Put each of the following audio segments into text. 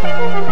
Yeah,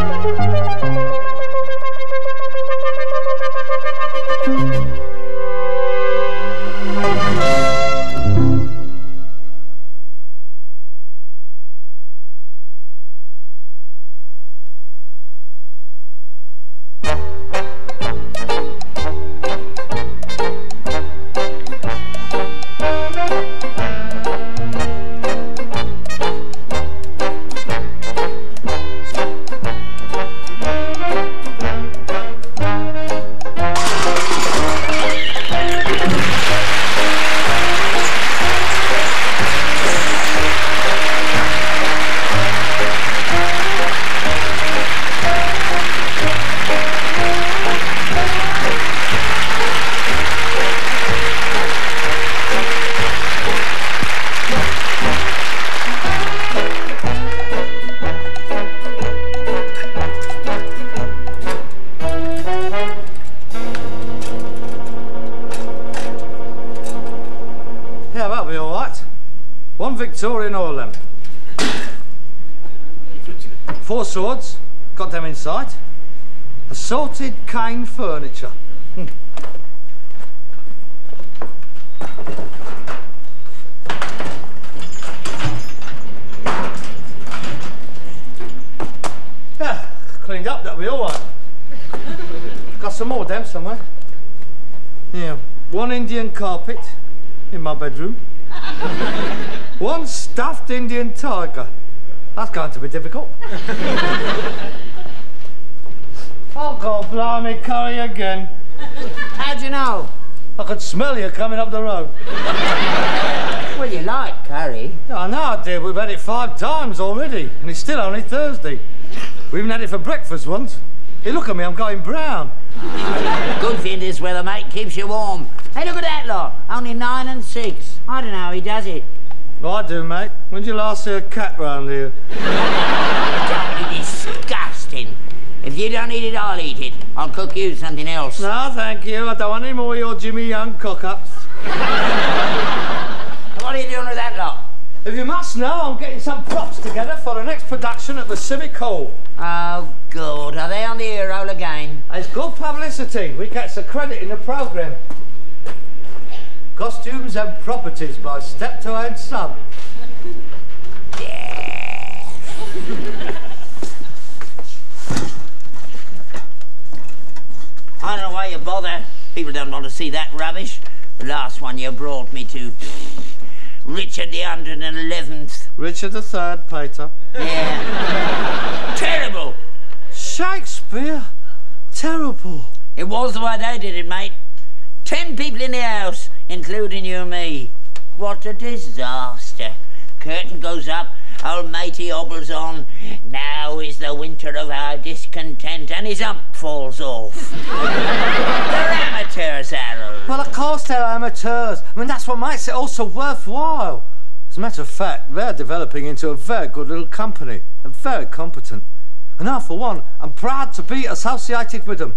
and it's still only Thursday. We even had it for breakfast once. Hey, look at me, I'm going brown. Good thing this weather, mate. Keeps you warm. Hey, look at that lot. Only nine and six. I don't know how he does it. Well, I do, mate. When did you last see a cat round here? Don't be disgusting. If you don't eat it, I'll eat it. I'll cook you something else. No, thank you. I don't want any more of your Jimmy Young cock-ups. What are you doing with that lot? If you must know, I'm getting some props together for the next production at the Civic Hall. Oh, good. Are they on the ear roll again? It's good publicity. We get the credit in the programme. Costumes and Properties by Steptoe and Son. Yeah. I don't know why you bother. People don't want to see that rubbish. The last one you brought me to. Richard the Third. Richard the Third, Pater. Yeah. Terrible. Shakespeare? Terrible. It was the way they did it, mate. Ten people in the house, including you and me. What a disaster. Curtain goes up, matey hobbles on. Now is the winter of our discontent, and his up falls off. They're amateurs, Harold. Well, of course they're amateurs. I mean, that's what makes it all so worthwhile. As a matter of fact, they're developing into a very good little company. They're very competent. And I, for one, am proud to be associated with them.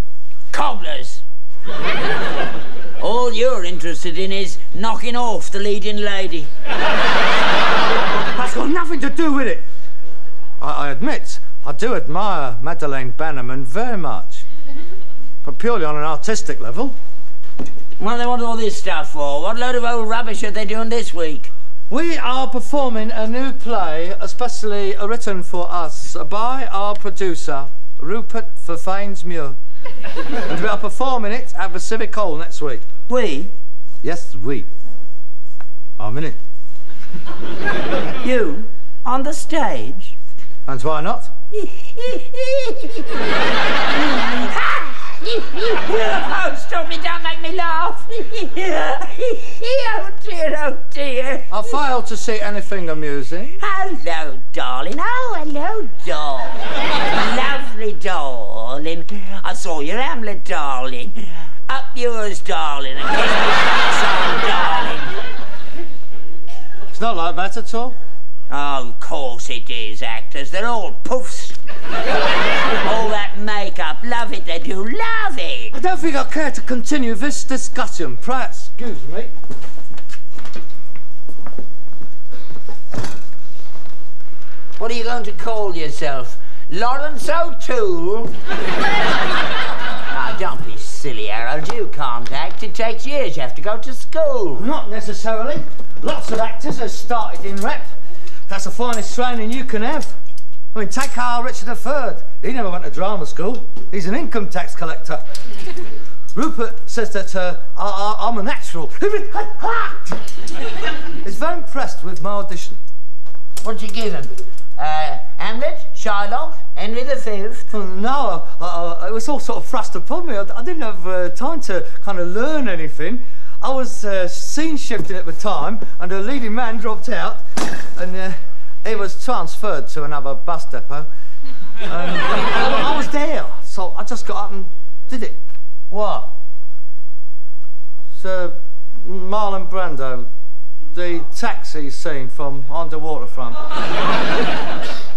Cobblers. All you're interested in is knocking off the leading lady. That's got nothing to do with it. I, I admit, I do admire Madeleine Bannerman very much. But purely on an artistic level. What do they want all this stuff for? What load of old rubbish are they doing this week? We are performing a new play, especially written for us by our producer, Rupert Verfainsmuir. And we are performing it at the Civic Hall next week. We? Yes, we. I'm in it. You? On the stage? And why not? oh, stop me, don't make me laugh. oh dear, oh dear. I fail to see anything amusing. Hello, darling. Oh, hello, doll. Lovely darling. I saw your Hamlet, darling. Up yours, darling. And kiss me darling. It's not like that at all. Oh, of course it is, actors. They're all poofs. all that makeup. Love it, they do. Love it. I don't think I care to continue this discussion. Pray excuse me. What are you going to call yourself? Lawrence O'Toole? now, ah, don't be silly, Harold. You can't act. It takes years. You have to go to school. Not necessarily. Lots of actors have started in rep. That's the finest training you can have. I mean, take our Richard III. He never went to drama school. He's an income tax collector. Rupert says that uh, I, I'm a natural. He's very impressed with my audition. What'd you give him? Uh, Hamlet, Shylock, Henry V? Well, no, I, I, it was all sort of thrust upon me. I, I didn't have uh, time to kind of learn anything. I was uh, scene shifting at the time, and the leading man dropped out, and uh, he was transferred to another bus depot. And I, was there, so I just got up and did it. What? Sir Marlon Brando, the taxi scene from the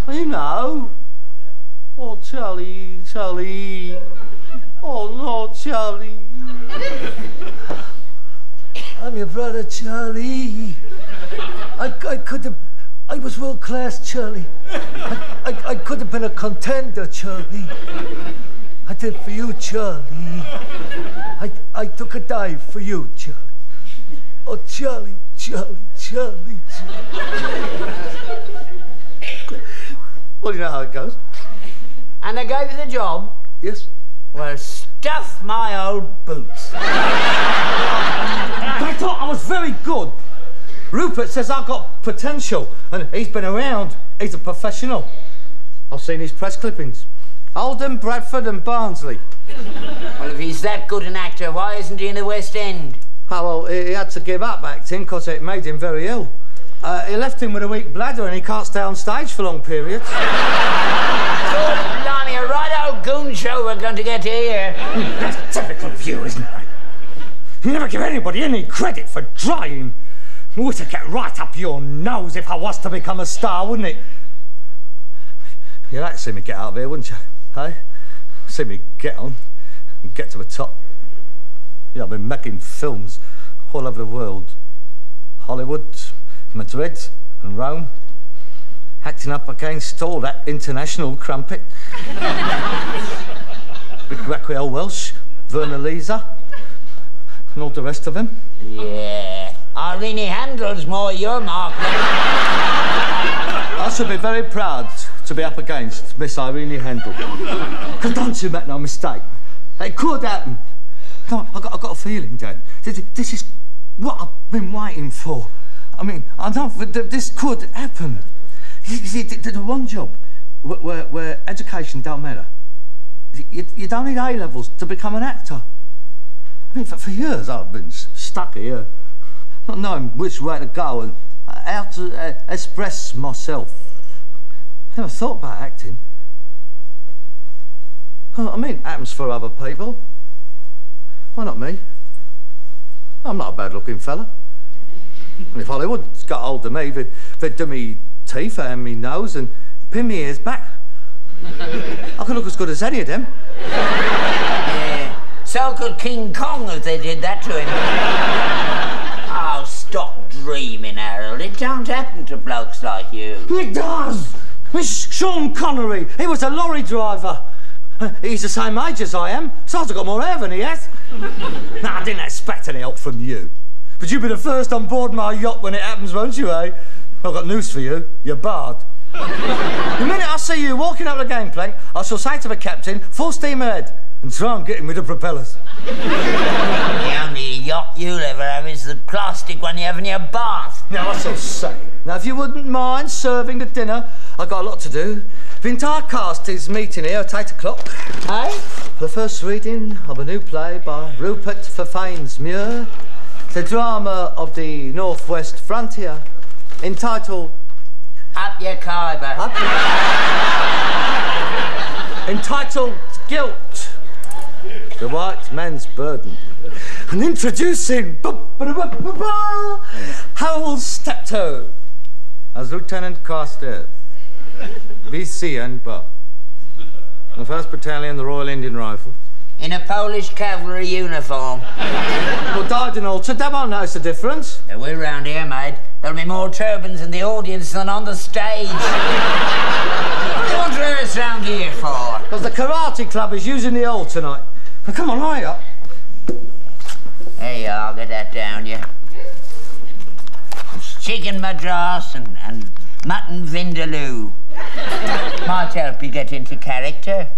well, you know. Oh, Charlie, Charlie. Oh, no, Charlie. I'm your brother, Charlie. I, I could have. I was world class, Charlie. I, I, I could have been a contender, Charlie. I did for you, Charlie. I, I took a dive for you, Charlie. Oh, Charlie, Charlie, Charlie, Charlie. well, you know how it goes. And they gave you the job? Yes. Well, stuff my old boots. I thought I was very good. Rupert says I've got potential, and he's been around. He's a professional. I've seen his press clippings. Oldham, Bradford, and Barnsley. Well, if he's that good an actor, why isn't he in the West End? Oh, well, he he had to give up acting because it made him very ill. Uh, he left him with a weak bladder and he can't stay on stage for long periods. Oh, blimey, a right old goon show we're going to get here. That's typical of you, isn't it? You never give anybody any credit for trying. Would to get right up your nose if I was to become a star, wouldn't it? You'd like to see me get out of here, wouldn't you? Hey? See me get on and get to the top. Yeah, I've been making films all over the world. Hollywood, Madrid and Rome. Acting up against all that international crumpet. With Raquel Welch, Virna Lisi, and all the rest of them. Yeah. Irene Handl's more your mark. I should be very proud to be up against Miss Irene Handl. Because don't you make no mistake, it could happen. No, I got, I got a feeling. This, this is what I've been waiting for. I mean, I know this could happen. You see, the, one job where, where, where education don't matter. You, you don't need A levels to become an actor. I mean, for, for years I've been stuck here, not knowing which way to go and how to uh, express myself. I Never thought about acting. I mean, it happens for other people. Why not me? I'm not a bad-looking fella. And if Hollywood's got hold of me, they'd, they'd do me teeth and me nose and pin me ears back. I could look as good as any of them. Yeah. So could King Kong if they did that to him. oh, stop dreaming, Harold. It don't happen to blokes like you. It does! It's Sean Connery. He was a lorry driver. Uh, He's the same age as I am, so I've got more hair than he has. now, I didn't expect any help from you. But you'll be the first on board my yacht when it happens, won't you, eh? I've got news for you. You're barred. the minute I see you walking up the gangplank, I shall say to the captain, full steam ahead, and try and get him with the propellers. The only yacht you'll ever have is the plastic one you have in your bath. Now, I shall say. Now, if you wouldn't mind serving the dinner, I've got a lot to do. The entire cast is meeting here at 8 o'clock Eh? for the first reading of a new play by Rupert Verfaines Muir, the drama of the Northwest Frontier, entitled Up your Khyber. entitled Guilt, the White Man's Burden. And introducing ba-ba-da-ba-ba-ba, Steptoe as Lieutenant Carstairs, VC and Bar. The 1st Battalion, the Royal Indian Rifles in a Polish cavalry uniform. well, Dardanel, Tadamo knows the difference. Now, we're round here, mate. There'll be more turbans in the audience than on the stage. what do you want to hear us round here for? Because the karate club is using the hall tonight. Now, come on, hurry up. Hey, I'll get that down, you. It's chicken madras and, and mutton vindaloo. Might help you get into character.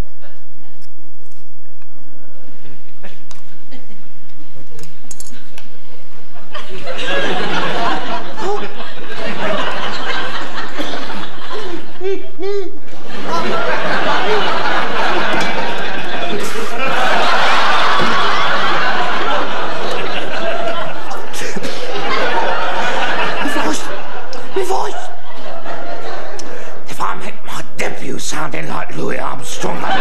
Sounding like Louis Armstrong, I'm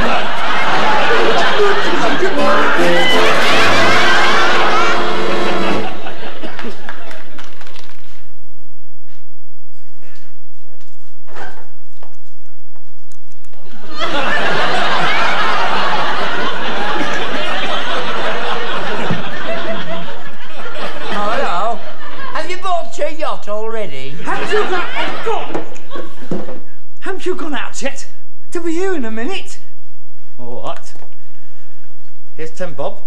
Oh, hello. Have you bought your yacht already? Haven't you gone? Oh, God. Haven't you gone out yet? To in a minute. All right. Here's ten bob.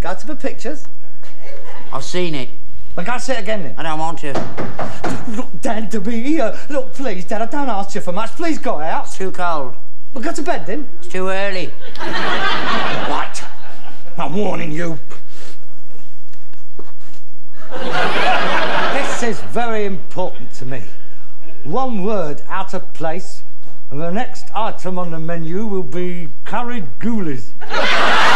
Go to the pictures. I've seen it. I can't say it again then. I don't want to. Look, Dad, to be here. Look, please, Dad, I don't ask you for much. Please go out. It's too cold. Well, go to bed then. It's too early. right. I'm warning you. This is very important to me. One word out of place, and the next item on the menu will be curried ghoulies.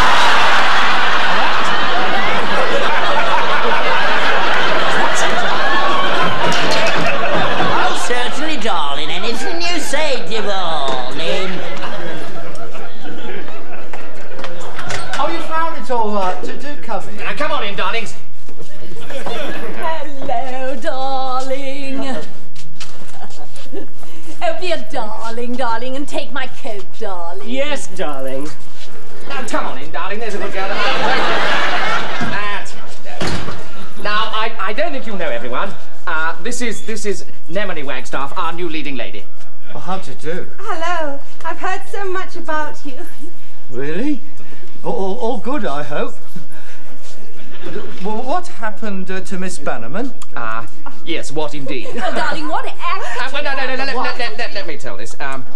Oh, certainly, darling. Anything you say, darling. Oh, you found it all right. Do, do come in. Now, come on in, darlings. Be a darling, darling, and take my coat, darling. Yes, darling. Now, come on in, darling. There's a good girl. That's right. Now, I, I don't think you know everyone. Uh, this is this is Nemone Wagstaff, our new leading lady. Well, how'd you do? Hello, I've heard so much about you. Really? All, all, all good, I hope. Well, what happened uh, to Miss Bannerman? Ah, yes, what indeed? Oh, darling, what act? Uh, well, no, no, no, no, let, let, let, let, let me tell this. Um,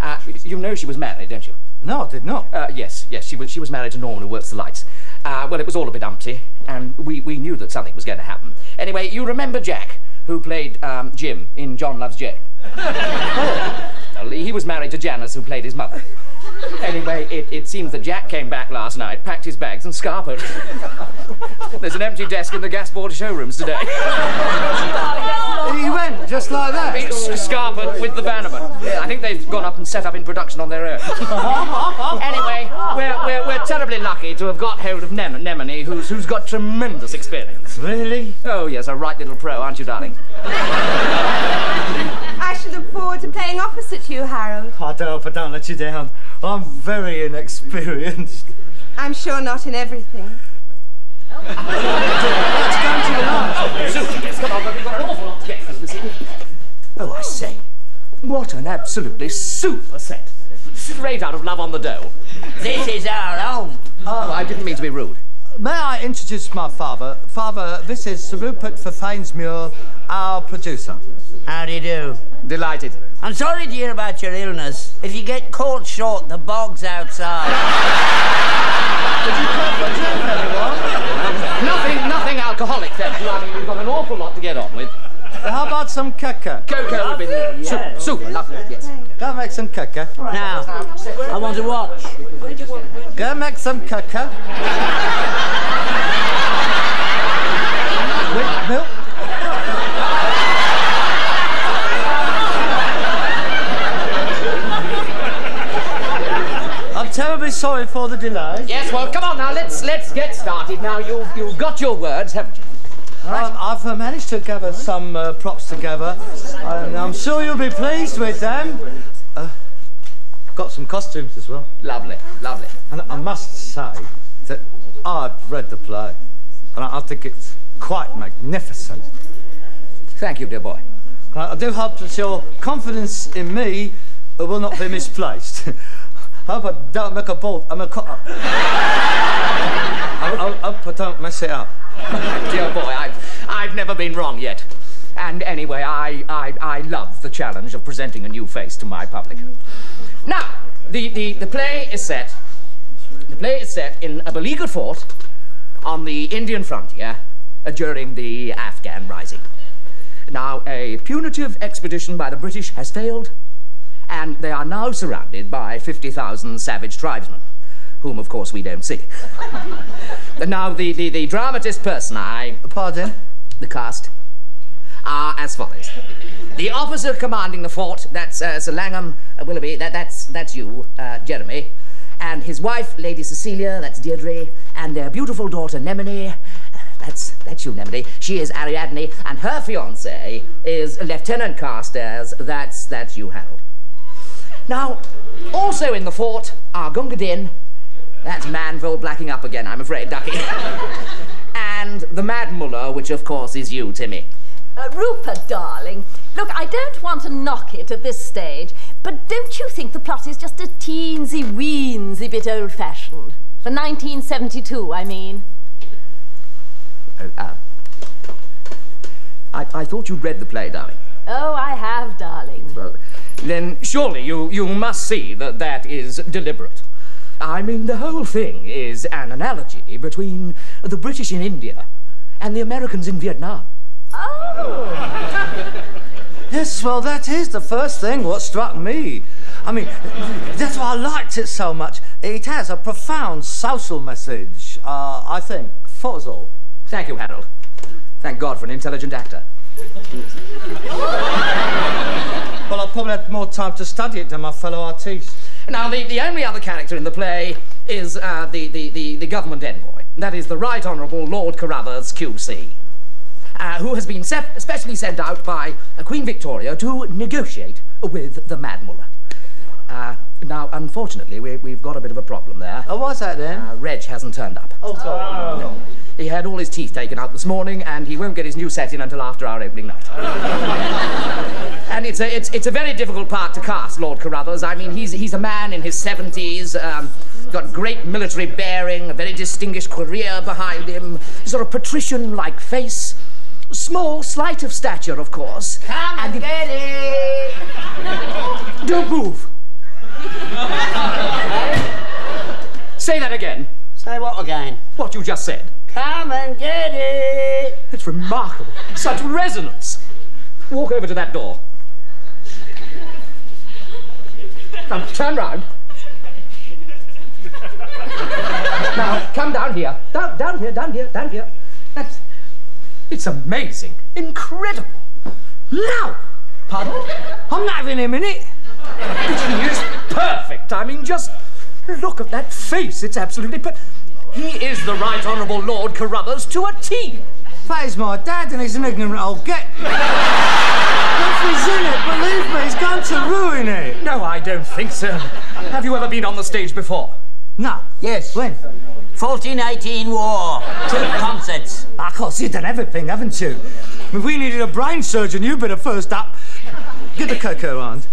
uh, you know she was married, don't you? No, I did not. Uh, yes, yes, she was, she was married to Norman who works the lights. Uh, well, it was all a bit umpty, and we, we knew that something was going to happen. Anyway, you remember Jack, who played um, Jim in John Loves Jane? oh. Well, he was married to Janice, who played his mother. Anyway, it, it seems that Jack came back last night, packed his bags, and scarpered. There's an empty desk in the gas board showrooms today. He went just like that. It's scarpered with the Bannerman. Yeah, I think they've gone up and set up in production on their own. anyway, we're, we're, we're terribly lucky to have got hold of Nem- Nemone, who's, who's got tremendous experience. Really? Oh, yes, a right little pro, aren't you, darling? I should look forward to playing opposite you, Harold. I don't hope I don't let you down. I'm very inexperienced. I'm sure not in everything. Let's go to the lunch. Super, come on, we've got an awful lot to get through this evening. Oh, I say, what an absolutely super set. Straight out of Love on the Dole. This is our home. Oh, I didn't mean to be rude. May I introduce my father? Father, this is Sir Rupert Fafainsmuir, our producer. How do you do? Delighted. I'm sorry to hear about your illness. If you get caught short, the bog's outside. Nothing, nothing alcoholic, thank you. I mean, we've got an awful lot to get on with. How about some caca? Cocoa would be super, super lovely, yes. Go make some caca. Now, I want to watch. Go make some caca. With milk. I'm terribly sorry for the delay. Yes, well, come on now, let's let's get started. Now, you've, you've got your words, haven't you? Um, I've uh, managed to gather some uh, props together, and I'm sure you'll be pleased with them. Uh, got some costumes as well. Lovely, lovely. And I must say that I've read the play, and I think it's quite magnificent. Thank you, dear boy. I do hope that your confidence in me will not be misplaced. I hope I don't make a bolt. I'm a. I, I, I hope I don't mess it up. Dear boy, I've, I've never been wrong yet. And anyway, I, I, I love the challenge of presenting a new face to my public. Now, the, the, the play is set. The play is set in a beleaguered fort on the Indian frontier during the Afghan Rising. Now, a punitive expedition by the British has failed, and they are now surrounded by 50,000 savage tribesmen, whom, of course, we don't see. now, the, the, the dramatis personae, Pardon? the cast, are as follows. The officer commanding the fort, that's uh, Sir Langham uh, Willoughby, that, that's, that's you, uh, Jeremy, and his wife, Lady Cecilia, that's Deirdre, and their beautiful daughter, Nemone, that's, that's you, Nemone. She is Ariadne, and her fiancé is Lieutenant Carstairs, that's, that's you, Harold. Now, also in the fort are Gunga Din, that's Manville blacking up again, I'm afraid, Ducky, and the Mad Mullah, which of course is you, Timmy. Uh, Rupert, darling, look, I don't want to knock it at this stage, but don't you think the plot is just a teensy weensy bit old fashioned? For 1972, I mean. Uh, uh, I, I thought you'd read the play, darling. Oh, I have, darling. Well, then surely you, you must see that that is deliberate. I mean, the whole thing is an analogy between the British in India and the Americans in Vietnam. Oh! Yes, well, that is the first thing what struck me. I mean, that's why I liked it so much. It has a profound social message, uh, I think. Thought all. Thank you, Harold. Thank God for an intelligent actor. Well, I probably had more time to study it than my fellow artists. Now, the, the only other character in the play is uh, the, the, the, the government envoy. That is the Right Honourable Lord Carruthers, QC, uh, who has been specially sent out by uh, Queen Victoria to negotiate with the Mad Mullah. Uh, now, unfortunately, we, we've got a bit of a problem there. Oh, what's that then? Uh, Reg hasn't turned up. Oh, God. No. He had all his teeth taken out this morning, and he won't get his new set in until after our opening night. and it's a, it's, it's a very difficult part to cast, Lord Carruthers. I mean, he's, he's a man in his 70s, um, got great military bearing, a very distinguished career behind him, sort of patrician-like face, small, slight of stature, of course. Come and get it! Don't move. Say that again. Say what again? What you just said. Come and get it! It's remarkable. Such resonance. Walk over to that door. Now, turn round. now, come down here. Down, down here, down here, down here. That's. It's amazing. Incredible. Now! Pardon? I'm not having in it. He is perfect. I mean, just look at that face. It's absolutely per- He is the Right Honourable Lord Carruthers to a T. That is my dad, and he's an ignorant old get. if he's in it, believe me, he's going to ruin it. No, I don't think so. Have you ever been on the stage before? No. Yes. When? 1418 war. Two concerts. Of course, you've done everything, haven't you? If we needed a brain surgeon, you'd be the first up. Get the cocoa round.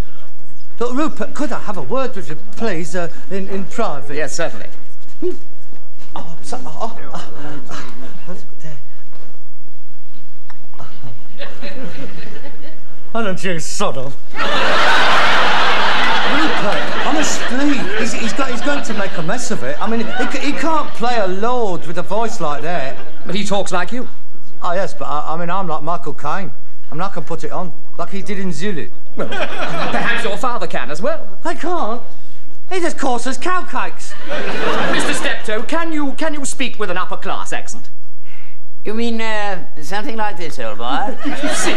Look, Rupert, could I have a word with you, please, uh, in, in private? Yes, certainly. Oh, so, oh, oh, oh, oh. Why don't you sod off? Rupert, honestly, he's, he's, got, he's going to make a mess of it. I mean, he, he can't play a lord with a voice like that. But he talks like you. Oh, yes, but I, I mean, I'm like Michael Caine. I'm not going to put it on, like he did in Zulu. Well, Perhaps your father can as well. I can't. He's as coarse as cow cakes. Mr. Steptoe, can you can you speak with an upper class accent? You mean, uh, something like this, old boy? See,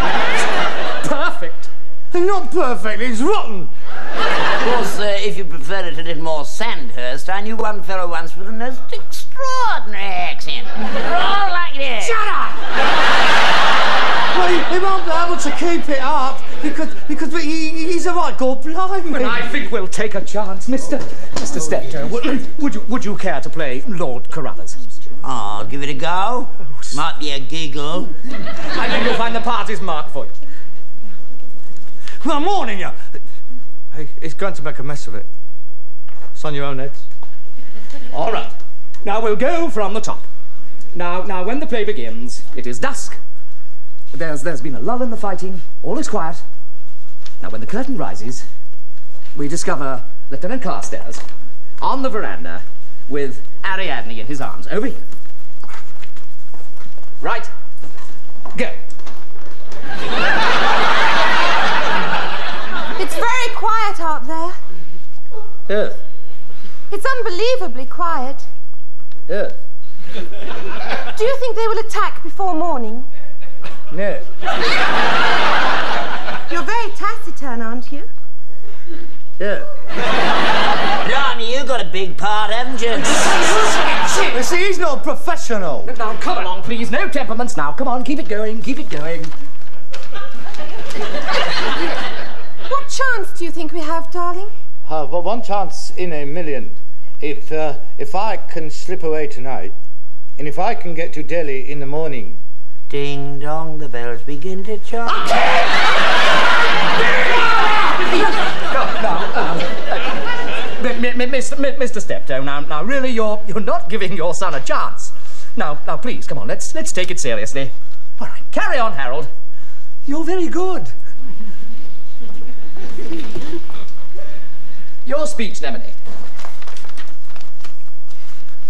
perfect. Not perfect, it's rotten. Of course, uh, if you prefer it a little more Sandhurst, I knew one fellow once with a most extraordinary accent. All like this. Shut Well, he, he won't be able to keep it up because, because he, he's a right god blimey. And I think we'll take a chance, Mr. Mr. Steptoe. Would, would you would you care to play Lord Carruthers? Oh, give it a go. Might be a giggle. I think you'll find the party's marked for you. Well, I'm warning you. Hey, he's going to make a mess of it. It's on your own heads. All right. Now we'll go from the top. Now, now, when the play begins, it is dusk. There's, there's been a lull in the fighting. All is quiet. Now, when the curtain rises, we discover Lieutenant Carstairs on the veranda with Ariadne in his arms. Over here. Right. Go. It's very quiet out there. Yeah, It's unbelievably quiet. yeah, Do you think they will attack before morning? Yeah. You're very taciturn, aren't you? Yeah. Blimey, you got a big part, haven't you? You see, he's not a professional. Now, come along, please. No temperaments now. Come on, keep it going, keep it going. What chance do you think we have, darling? Uh, well, one chance in a million. If, uh, if I can slip away tonight, and if I can get to Delhi in the morning. Ding dong, the bells begin to chime. Mr. M- Mr. Steptoe, now, now, really, you're you're not giving your son a chance. Now, now, please, come on, let's let's take it seriously. All right, carry on, Harold. You're very good. Your speech, Lemony.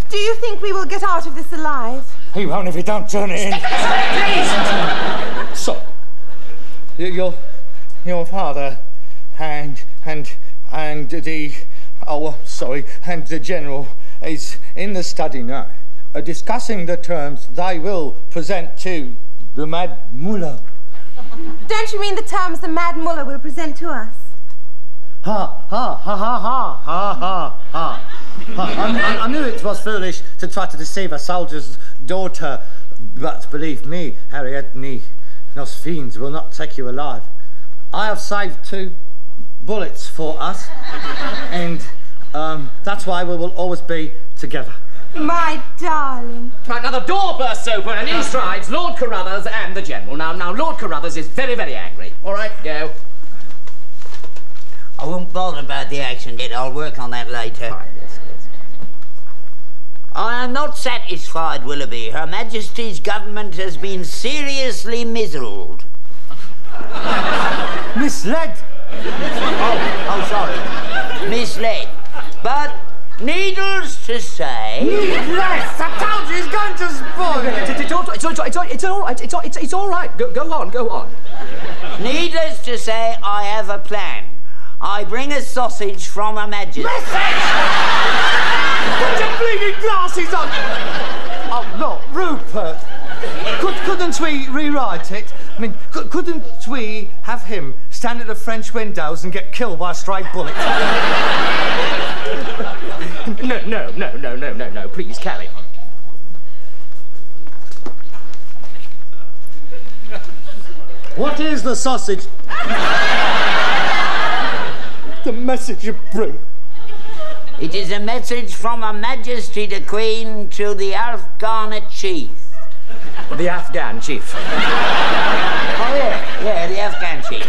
Do you think we will get out of this alive? He won't if he don't turn it in. So, your, your father and, and, and the, oh, sorry, and the general is in the study now, uh, discussing the terms they will present to the Mad Mullah. Don't you mean the terms the Mad Mullah will present to us? Ha, ha, ha, ha, ha, ha, ha, ha. ha. I, I, I knew it was foolish to try to deceive a soldier's daughter, but believe me, Ariadne, those fiends will not take you alive. I have saved two bullets for us, and um, that's why we will always be together. My darling. Right, now the door bursts open and in strides Lord Carruthers and the General. Now, now, Lord Carruthers is very, very angry. All right, go. I won't bother about the accent yet. I'll work on that later. I am not satisfied, Willoughby. Her Majesty's government has been seriously mizzled. Misled! Oh, oh, sorry. Misled. But needless to say, Yes, I told you he's going to spoil it. It's, it's, it's, it's, it's, all right. It's, it's, it's all right. Go, go on, go on. needless to say, I have a plan. I bring a sausage from Her Majesty. Put your bleeding glasses on! Oh, no, Rupert. Could, couldn't we rewrite it? I mean, could, couldn't we have him stand at the French windows and get killed by a stray bullet? No, no, no, no, no, no, no. Please carry on. What is the sausage? The message you bring. It is a message from Her Majesty the Queen to the Afghan chief. The Afghan chief. Oh, yeah, yeah, the Afghan chief.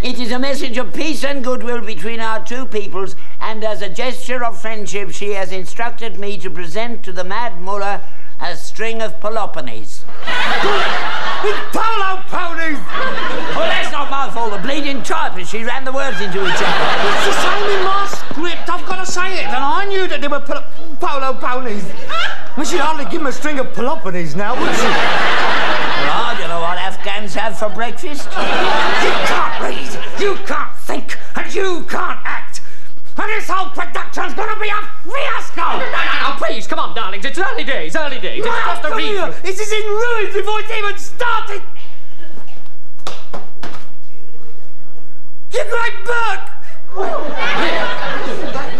It is a message of peace and goodwill between our two peoples, and as a gesture of friendship, she has instructed me to present to the Mad Mullah a string of Peloponnese. Polo ponies! Oh, that's not my fault. The bleeding typist, she ran the words into each other. It's the same in my script. I've got to say it. And I knew that they were pol- polo ponies. Well, she'd hardly give him a string of Peloponnese now, would she? Well, I don't know what Afghans have for breakfast. You can't read, you can't think, and you can't act. And this whole production's gonna be a fiasco! No, no, no, please, come on, darlings. It's early days, early days. It's just a come This is in ruins before it's even started! You great Burke!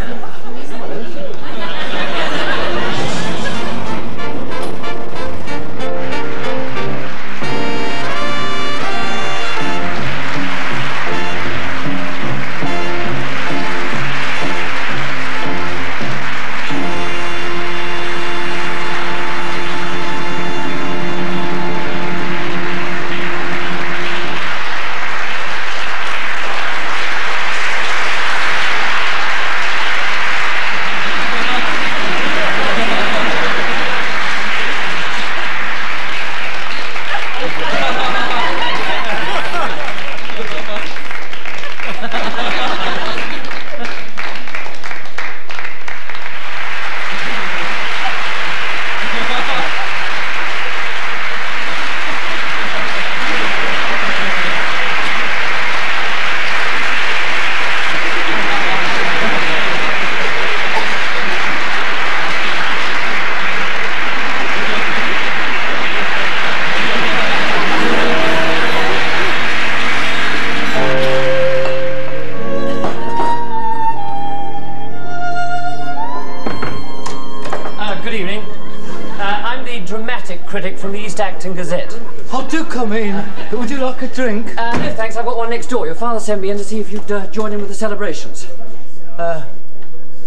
Acton Gazette. Oh, do come in. Would you like a drink? Uh, no, thanks. I've got one next door. Your father sent me in to see if you'd uh, join in with the celebrations.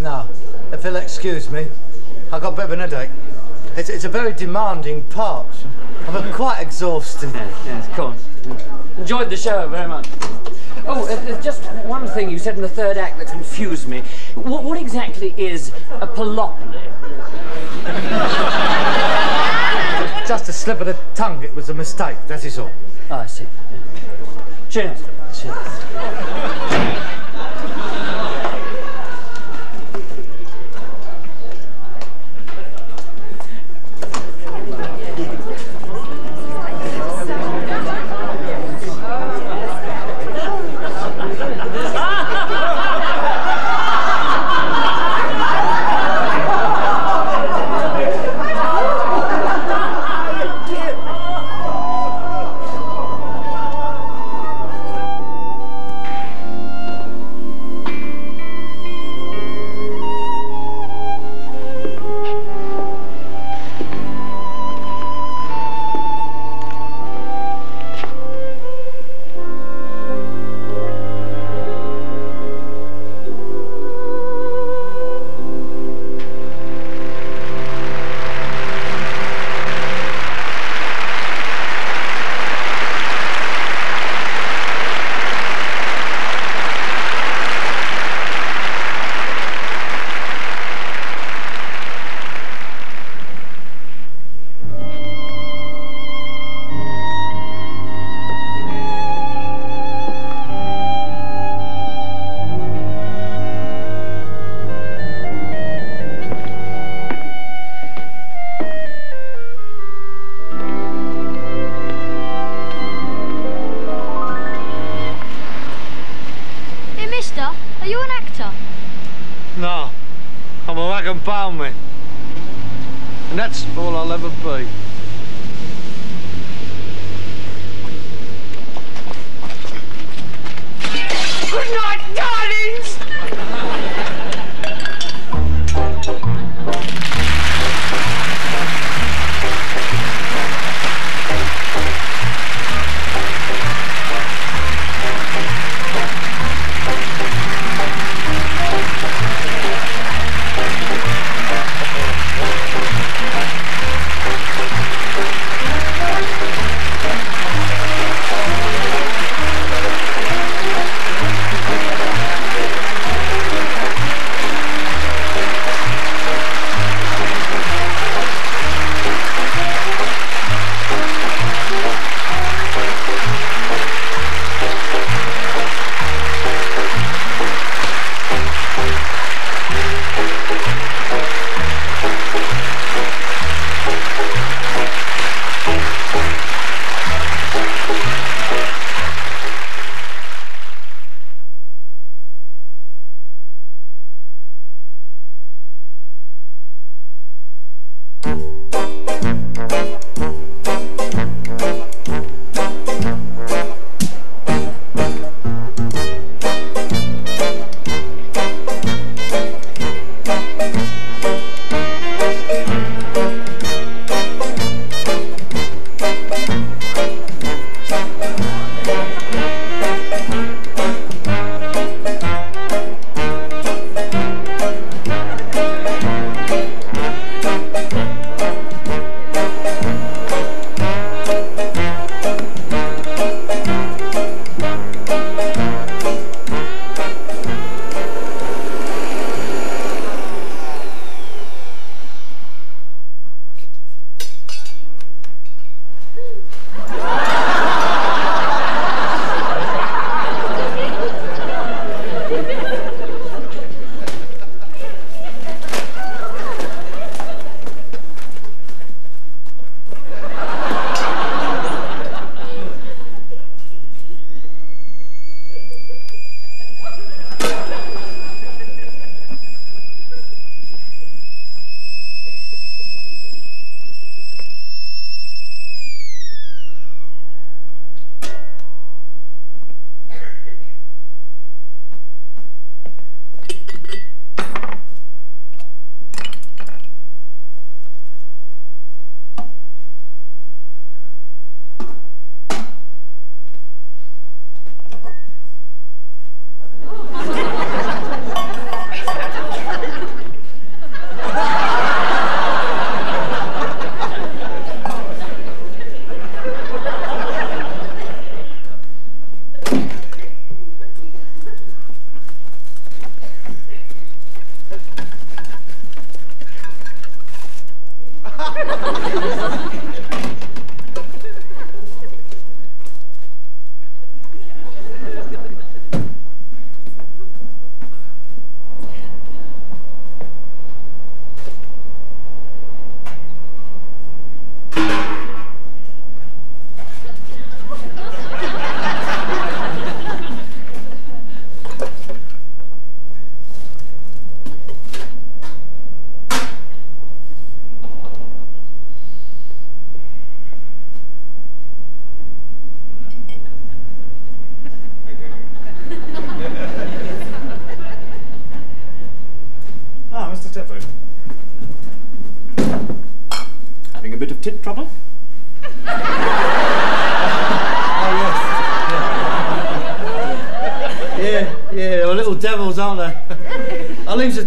No. If you'll excuse me, I've got a bit of an headache. It's, it's a very demanding part. I'm quite exhausted. Yes, of course. Enjoyed the show very much. Oh, uh, there's just one thing you said in the third act that confused me. What, what exactly is a paloply? Just a slip of the tongue. It was a mistake. That is all. Oh, I see. Cheers. Hey,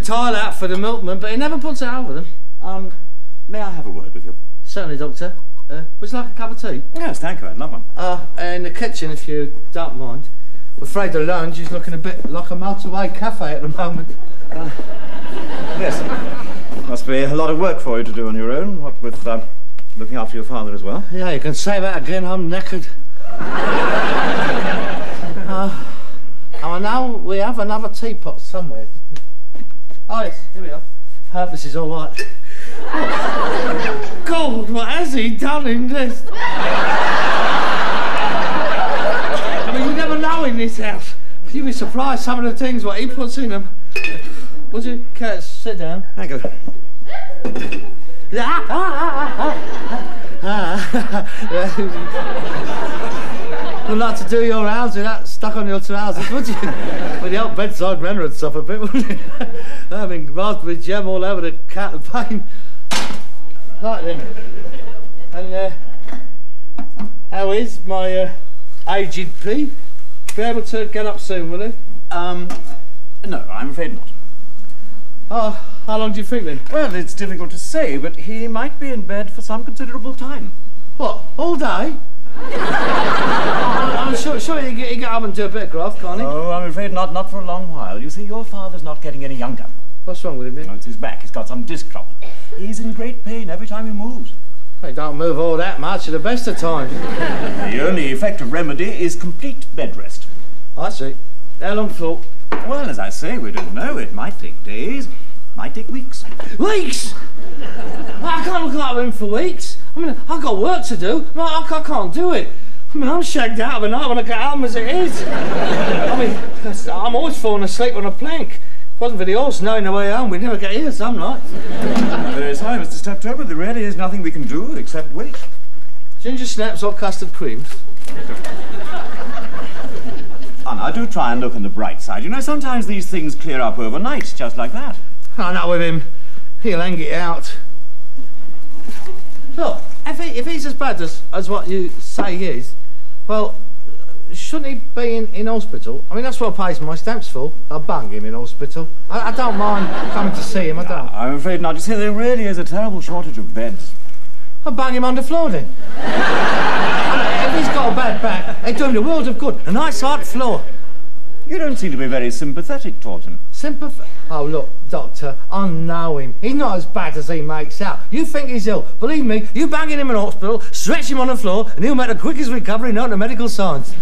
tile out for the milkman, but he never puts it out over them. Um, may I have a word with you? Certainly, Doctor. Uh, would you like a cup of tea? Yes, thank you. I'd love one. Uh, in the kitchen, if you don't mind. I'm afraid the lounge is looking a bit like a motorway cafe at the moment. Yes. Must be a lot of work for you to do on your own, what with uh, looking after your father as well. Yeah, you can say that again. I'm knackered. uh, oh, now we have another teapot somewhere. Oh, yes, here we are. Hope this is all right. God, what has he done in this? I mean, you never know in this house. You'd be surprised some of the things what he puts in them. Would you care to sit down? Thank you. Ah, ah, ah, ah. Would like to do your rounds with that stuck on your trousers, would you? With the old bedside manner and stuff a bit, wouldn't it? Having raspberry jam all over the cat and pain. Right then. And uh, how is my uh, aged P? Be able to get up soon, will he? Um, no, I'm afraid not. Oh, how long do you think then? Well, it's difficult to say, but he might be in bed for some considerable time. What, all day? I'm sure, sure he get, he get up and do a bit of graft, can't he? Oh, I'm afraid not, not for a long while. You see, your father's not getting any younger. What's wrong with him No, then? it's his back. He's got some disc trouble. He's in great pain every time he moves. He don't move all that much at the best of times. The only effective remedy is complete bed rest. I see. How long for? Well, as I say, we don't know. It might take days, might take weeks. Weeks! I can't look after him for weeks. I mean, I've got work to do. I, I ca- can't do it. I mean, I'm shagged out of the night when I get home as it is. I mean, I'm always falling asleep on a plank. If it wasn't for the horse knowing the way home, we'd never get here some nights. Very sorry, Mr. Steptoe, but there really is nothing we can do except wait. Ginger snaps or custard creams. And I do try and look on the bright side. You know, sometimes these things clear up overnight, just like that. Oh, not with him. He'll hang it out. Look, if, he, if he's as bad as, as what you say he is, well, shouldn't he be in, in hospital? I mean, that's what I pays my stamps for. I bung him in hospital. I, I don't mind coming to see him, I don't. I'm afraid not. You see, there really is a terrible shortage of beds. I bang him on the floor then. if he's got a bad back, they do him the world of good. A nice hard floor. You don't seem to be very sympathetic towards him. Sympath- Oh, look, Doctor, I know him. He's not as bad as he makes out. You think he's ill. Believe me, you bang him in hospital, stretch him on the floor, and he'll make the quickest recovery known to medical science.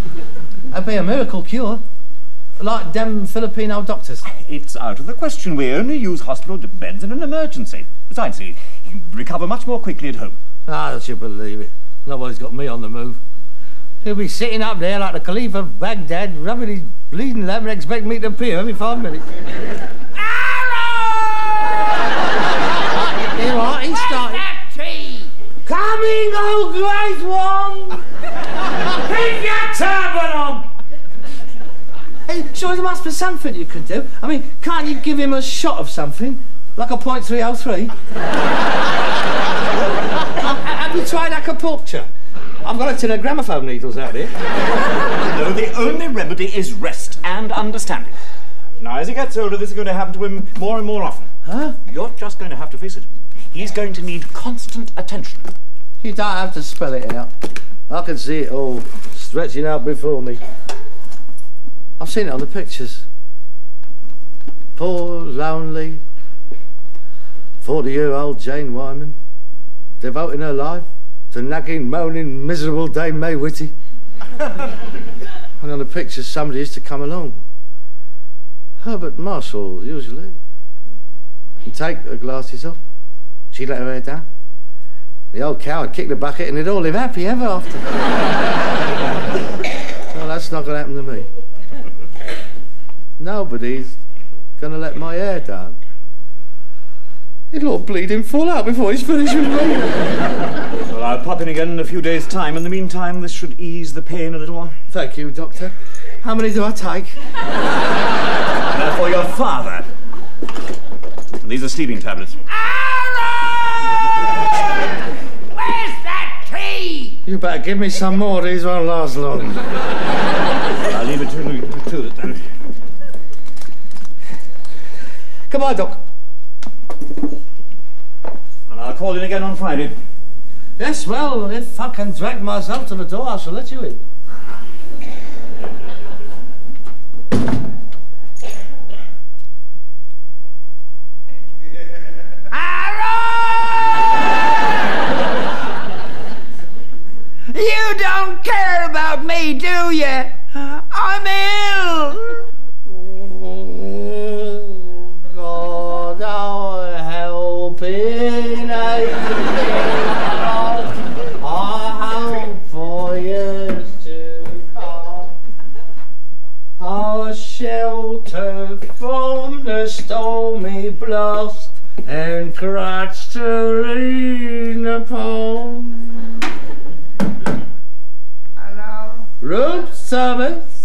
That'd be a miracle cure. Like them Filipino doctors. It's out of the question. We only use hospital beds in an emergency. Besides, he, he recover much more quickly at home. Ah, don't you believe it? Nobody's got me on the move. He'll be sitting up there like the Caliph of Baghdad, rubbing his bleeding lamp and expect me to appear every five minutes. Here what? He started. Coming, oh great one! Keep your turban on! Hey, sure, there must be something you can do. I mean, can't you give him a shot of something? Like a point three oh three? Have you tried acupuncture? I've got a tin of gramophone needles out here. No, the only remedy is rest and understanding. Now, as he gets older, this is going to happen to him more and more often. Huh? You're just going to have to face it. He's going to need constant attention. You don't have to spell it out. I can see it all stretching out before me. I've seen it on the pictures. Poor, lonely, 40 year old Jane Wyman, devoting her life to nagging, moaning, miserable Dame May Whitty. and on the pictures, somebody used to come along. Herbert Marshall, usually. And take her glasses off. She'd let her hair down. The old cow would kick the bucket and they'd all live happy ever after. well, that's not going to happen to me. Nobody's going to let my hair down. It'll all bleed him full out before he's finished with me. Well, I'll pop in again in a few days' time. In the meantime, this should ease the pain a little. Thank you, Doctor. How many do I take? Now for your father. These are sleeping tablets. Aaron! Where's that key? You better give me some more. These won't last long. I'll leave it to you to it then. Goodbye, Doc. And I'll call in again on Friday. Yes, well, if I can drag myself to the door, I shall let you in. You don't care about me, do you? I'm ill. Helping I hope for years to come. A shelter from the stormy blast and crutch to lean upon. Hello? Room service.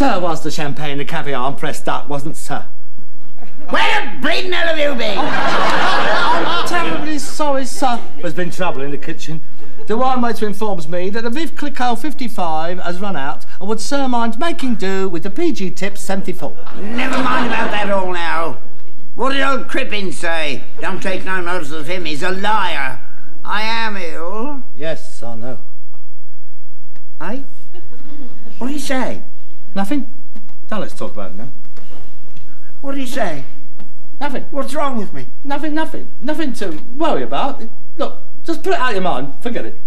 Sir was the champagne, the caviar, and pressed duck, wasn't sir? Where the bleeding hell have you been? I'm terribly sorry, sir. There's been trouble in the kitchen. The winemaker informs me that the Veuve Clicquot 55 has run out and would sir mind making do with the PG Tip 74. Never mind about that all now. What did old Crippen say? Don't take no notice of him. He's a liar. I am ill. Yes, I know. Eh? What do you say? Nothing? Now let's talk about it now. What did he say? Nothing. What's wrong with me? Nothing, nothing. Nothing to worry about. Look, just put it out of your mind. Forget it.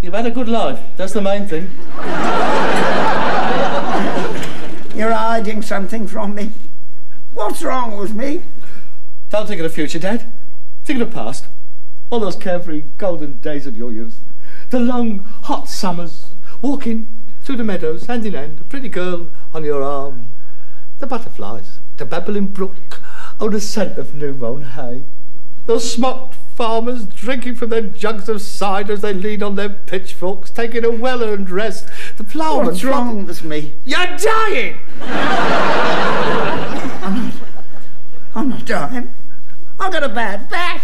You've had a good life. That's the main thing. You're hiding something from me. What's wrong with me? Don't think of the future, Dad. Think of the past. All those carefree, golden days of your youth. The long, hot summers, walking through the meadows, hand in hand, a pretty girl on your arm. The butterflies, the babbling brook, oh, the scent of new mown hay. Those smocked farmers drinking from their jugs of cider as they lean on their pitchforks, taking a well-earned rest. The ploughman... What's wrong with me? You're dying! I'm not I'm not dying. I've got a bad back.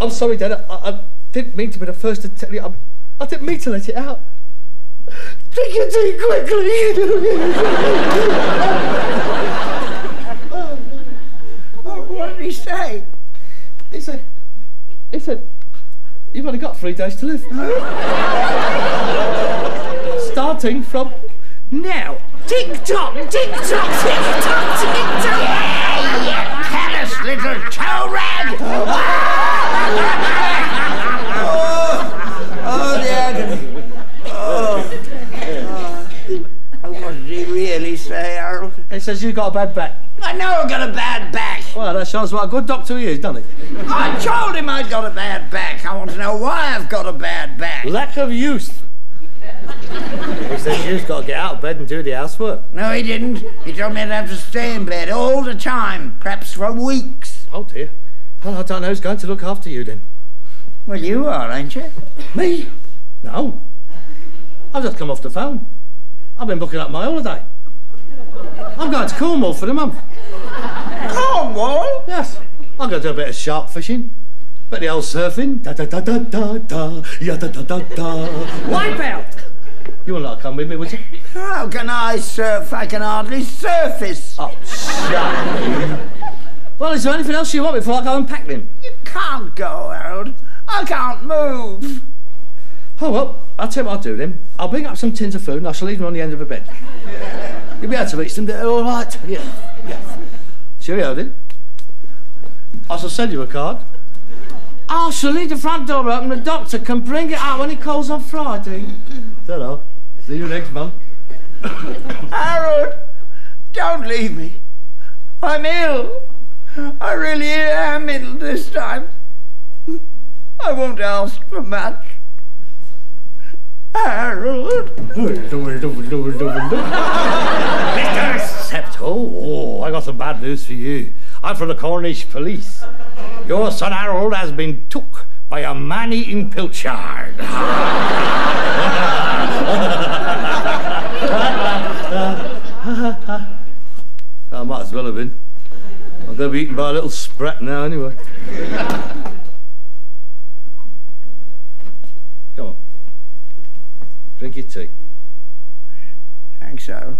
I'm sorry, Dad. I, I didn't mean to be the first to tell you. I, I didn't mean to let it out. Drink your tea quickly. What, what did he say? he said, he said, you've only got three days to live. Starting from now. Tick tock, tick tock, tick tock, tick tock. You callous little toe rag! oh, the agony. Oh. oh. What did he really say, eh, Harold? He says you've got a bad back. I know I've got a bad back. Well, that shows what a good doctor he is, doesn't it? I told him I'd got a bad back. I want to know why I've got a bad back. Lack of youth. he says you've got to get out of bed and do the housework. No, he didn't. He told me I'd have to stay in bed all the time, perhaps for weeks. Oh dear. Well, I don't know who's going to look after you then. Well, you are, ain't you? Me? No. I've just come off the phone. I've been booking up my holiday. I'm going to Cornwall for the month. Cornwall? Yes. I'm going to do a bit of shark fishing. Bit of the old surfing. Da da da da da da. Ya da da da da. Wipe out. You wouldn't to come with me, would you? How can I surf? I can hardly surface. Oh, shut up. Well, is there anything else you want before I go and pack them? You can't go, Harold. I can't move. Oh, well, I'll tell you what I'll do then. I'll bring up some tins of food and I shall leave them on the end of the bed. You'll be able to reach them. They're all right. Yeah, yeah. Cheerio then. I shall send you a card. I shall leave the front door open. The doctor can bring it out when he calls on Friday. Ta-ra. See you next month. Harold, don't leave me. I'm ill. I really am ill this time. I won't ask for much. Harold. Mr. Steptoe, oh, I got some bad news for you. I'm from the Cornish police. Your son Harold has been took by a man-eating pilchard. I might as well have been. I'm going to be eaten by a little sprat now, anyway. Come on. Drink your tea. Thanks, Harold.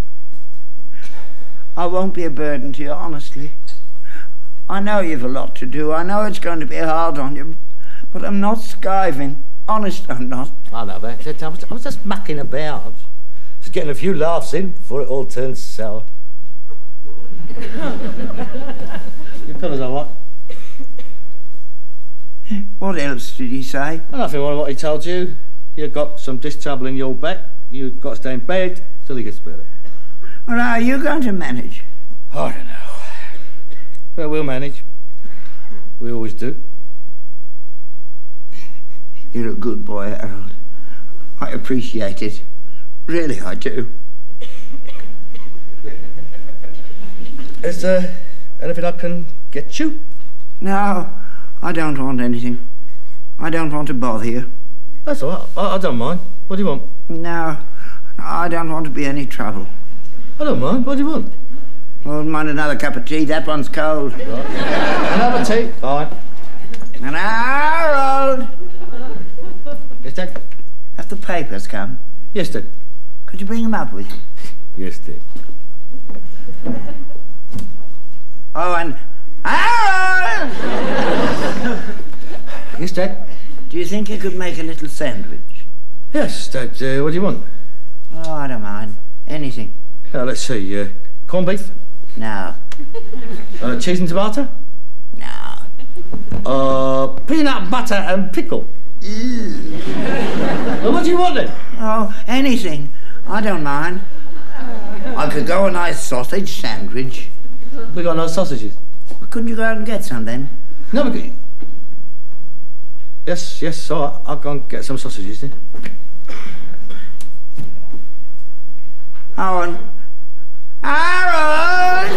I won't be a burden to you, honestly. I know you've a lot to do. I know it's going to be hard on you, but I'm not skiving. Honest, I'm not. I know that. I was, I was just mucking about. Just getting a few laughs in before it all turns sour. Your pillow's all right. What What else did he say? Well, nothing more than what he told you. You've got some disc trouble in your back. You've got to stay in bed till he gets better. Well, how are you going to manage? I don't know. Well, we'll manage. We always do. You're a good boy, Harold. I appreciate it. Really, I do. Is there anything I can get you? No, I don't want anything. I don't want to bother you. That's all right. I, I don't mind. What do you want? No, I don't want to be any trouble. I don't mind. What do you want? I wouldn't mind another cup of tea. That one's cold. Another tea. Fine. And Harold, Yes, Dad. have the papers come? Yes, Dad. Could you bring them up with you? Yes, Dad. Oh, and Harold! Yes, Dad. Do you think you could make a little sandwich? Yes, Dad. Uh, what do you want? Oh, I don't mind. Anything. Uh, let's see. Uh, corned beef. No, Uh, cheese and tomato. no. Uh, peanut butter and pickle. well, what do you want then? Oh, anything. I don't mind. I could go a nice sausage sandwich. We got no sausages. Couldn't you go out and get some then? No, we got... Yes, yes, right. I'll go and get some sausages then. Owen. Harold!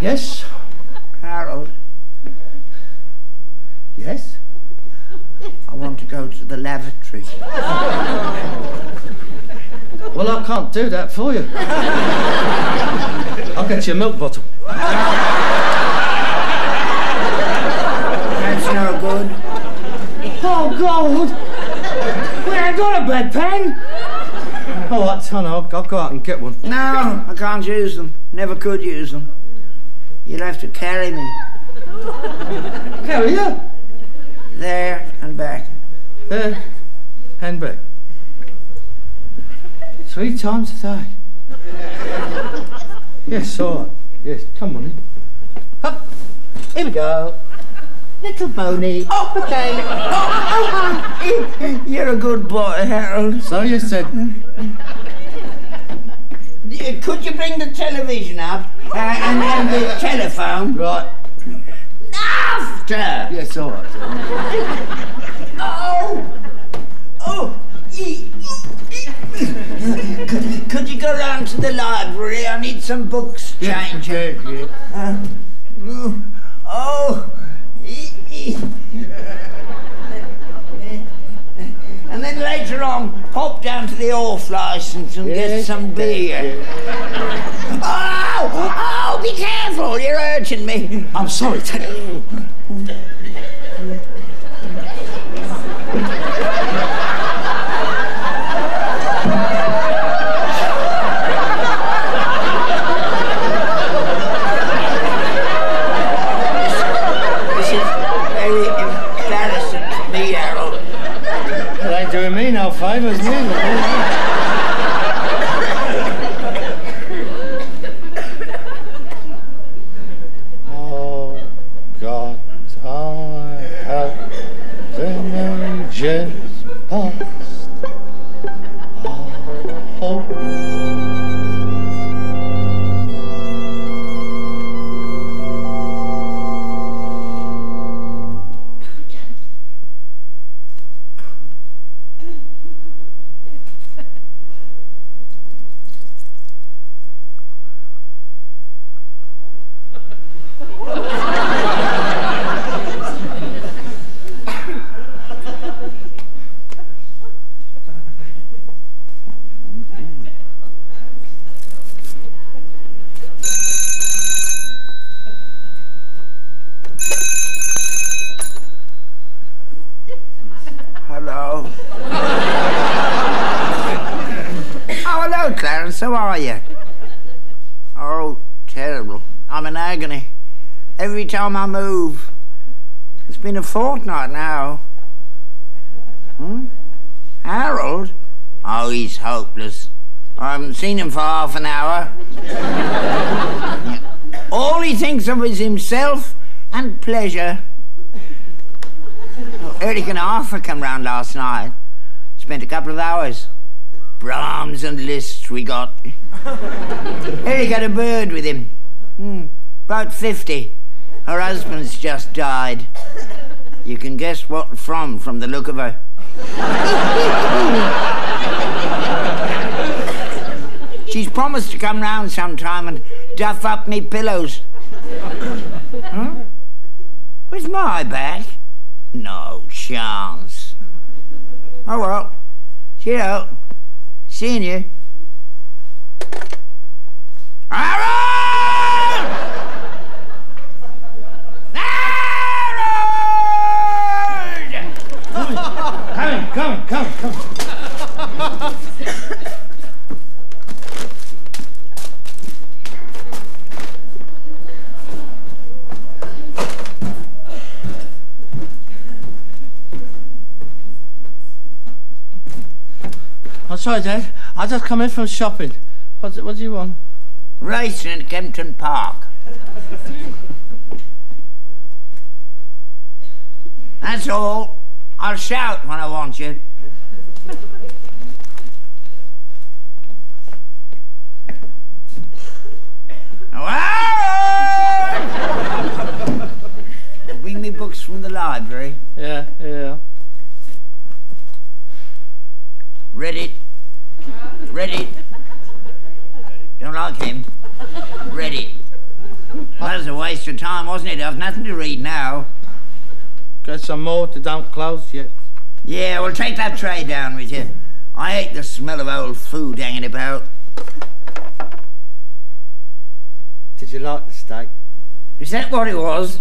Yes? Harold, Yes? I want to go to the lavatory. Well, I can't do that for you. I'll get you a milk bottle. That's no good. Oh, God! We ain't got a bedpan! All right, I know. I'll, I'll go out and get one. No, I can't use them. Never could use them. You'll have to carry me Carry you. there and back. There. Hand back. Three times a day. Yes, all right. Yes, come on in. Up. Here we go. Little pony. Oh, okay. Oh, oh. You're a good boy, Harold. So you said. Could you bring the television up uh, and, and the telephone? Right. After! Yes, all right. Oh! Oh! E- could, could you go round to the library? I need some books changed. yeah. Uh, oh! And then later on, pop down to the off license and get some beer. Oh! Oh, be careful! You're urging me. I'm sorry, Teddy. This is very embarrassing to me, Harold. It ain't doing me no favours, neither. oh, God, I have the ages time I move. It's been a fortnight now. Hmm? Harold? Oh, he's hopeless. I haven't seen him for half an hour. All he thinks of is himself and pleasure. Eric and Arthur come round last night. Spent a couple of hours. Brahms and Liszt we got. Eric had a bird with him. Hmm, about 50. Her husband's just died. You can guess what from, from the look of her. She's promised to come round sometime and duff up me pillows. Huh? Where's my back? No chance. Oh well. Cheerio. Seeing you. Harold! Harold! Come, come, come, come. Dad. I just come in from shopping. What, what do you want? Racing at Kempton Park. That's all. I'll shout when I want you. Bring me books from the library. Yeah, yeah. Read it. Read it. Don't like him. Ready. That was a waste of time, wasn't it? I've nothing to read now. Got some more to don't close yet. Yeah, well, take that tray down with you. I hate the smell of old food hanging about. Did you like the steak? Is that what it was?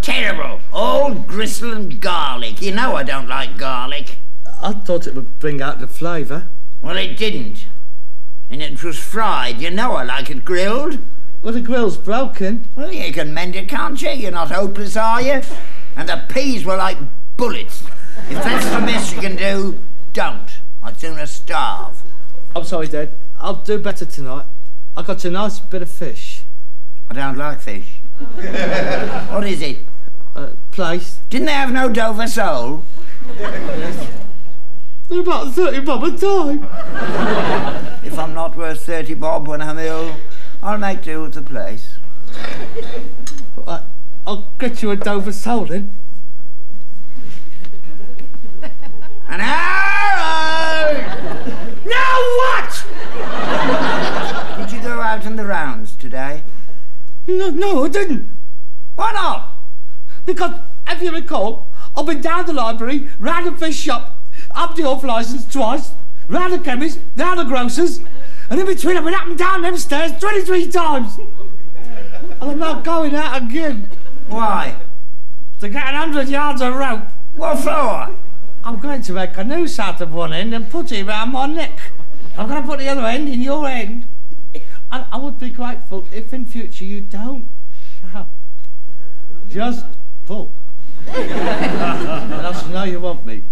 Terrible. Old gristle and garlic. You know I don't like garlic. I thought it would bring out the flavour. Well, it didn't. And it was fried. You know I like it grilled. Well, the grill's broken. Well, you can mend it, can't you? You're not hopeless, are you? And the peas were like bullets. If that's the best you can do, don't. I'd sooner starve. I'm sorry, Dad. I'll do better tonight. I got a nice bit of fish. I don't like fish. what is it? Uh, place. Didn't they have no Dover sole? They're about 30 bob a time. If I'm not worth 30 bob when I'm ill, I'll make do with the place. Right, I'll get you a Dover sole then. And Harold! now what? Did you go out in the rounds today? No, no, I didn't. Why not? Because, if you recall, I've been down the library, round the fish shop, up the off licence twice, round the chemist, round the grocer's, and in between I've been up and down them stairs 23 times. And I'm not going out again Why? to get an hundred yards of rope. What for? I'm going to make a noose out of one end and put it round my neck. I'm going to put the other end in your end. And I would be grateful if in future you don't shout. Just pull. and I shall know you want me.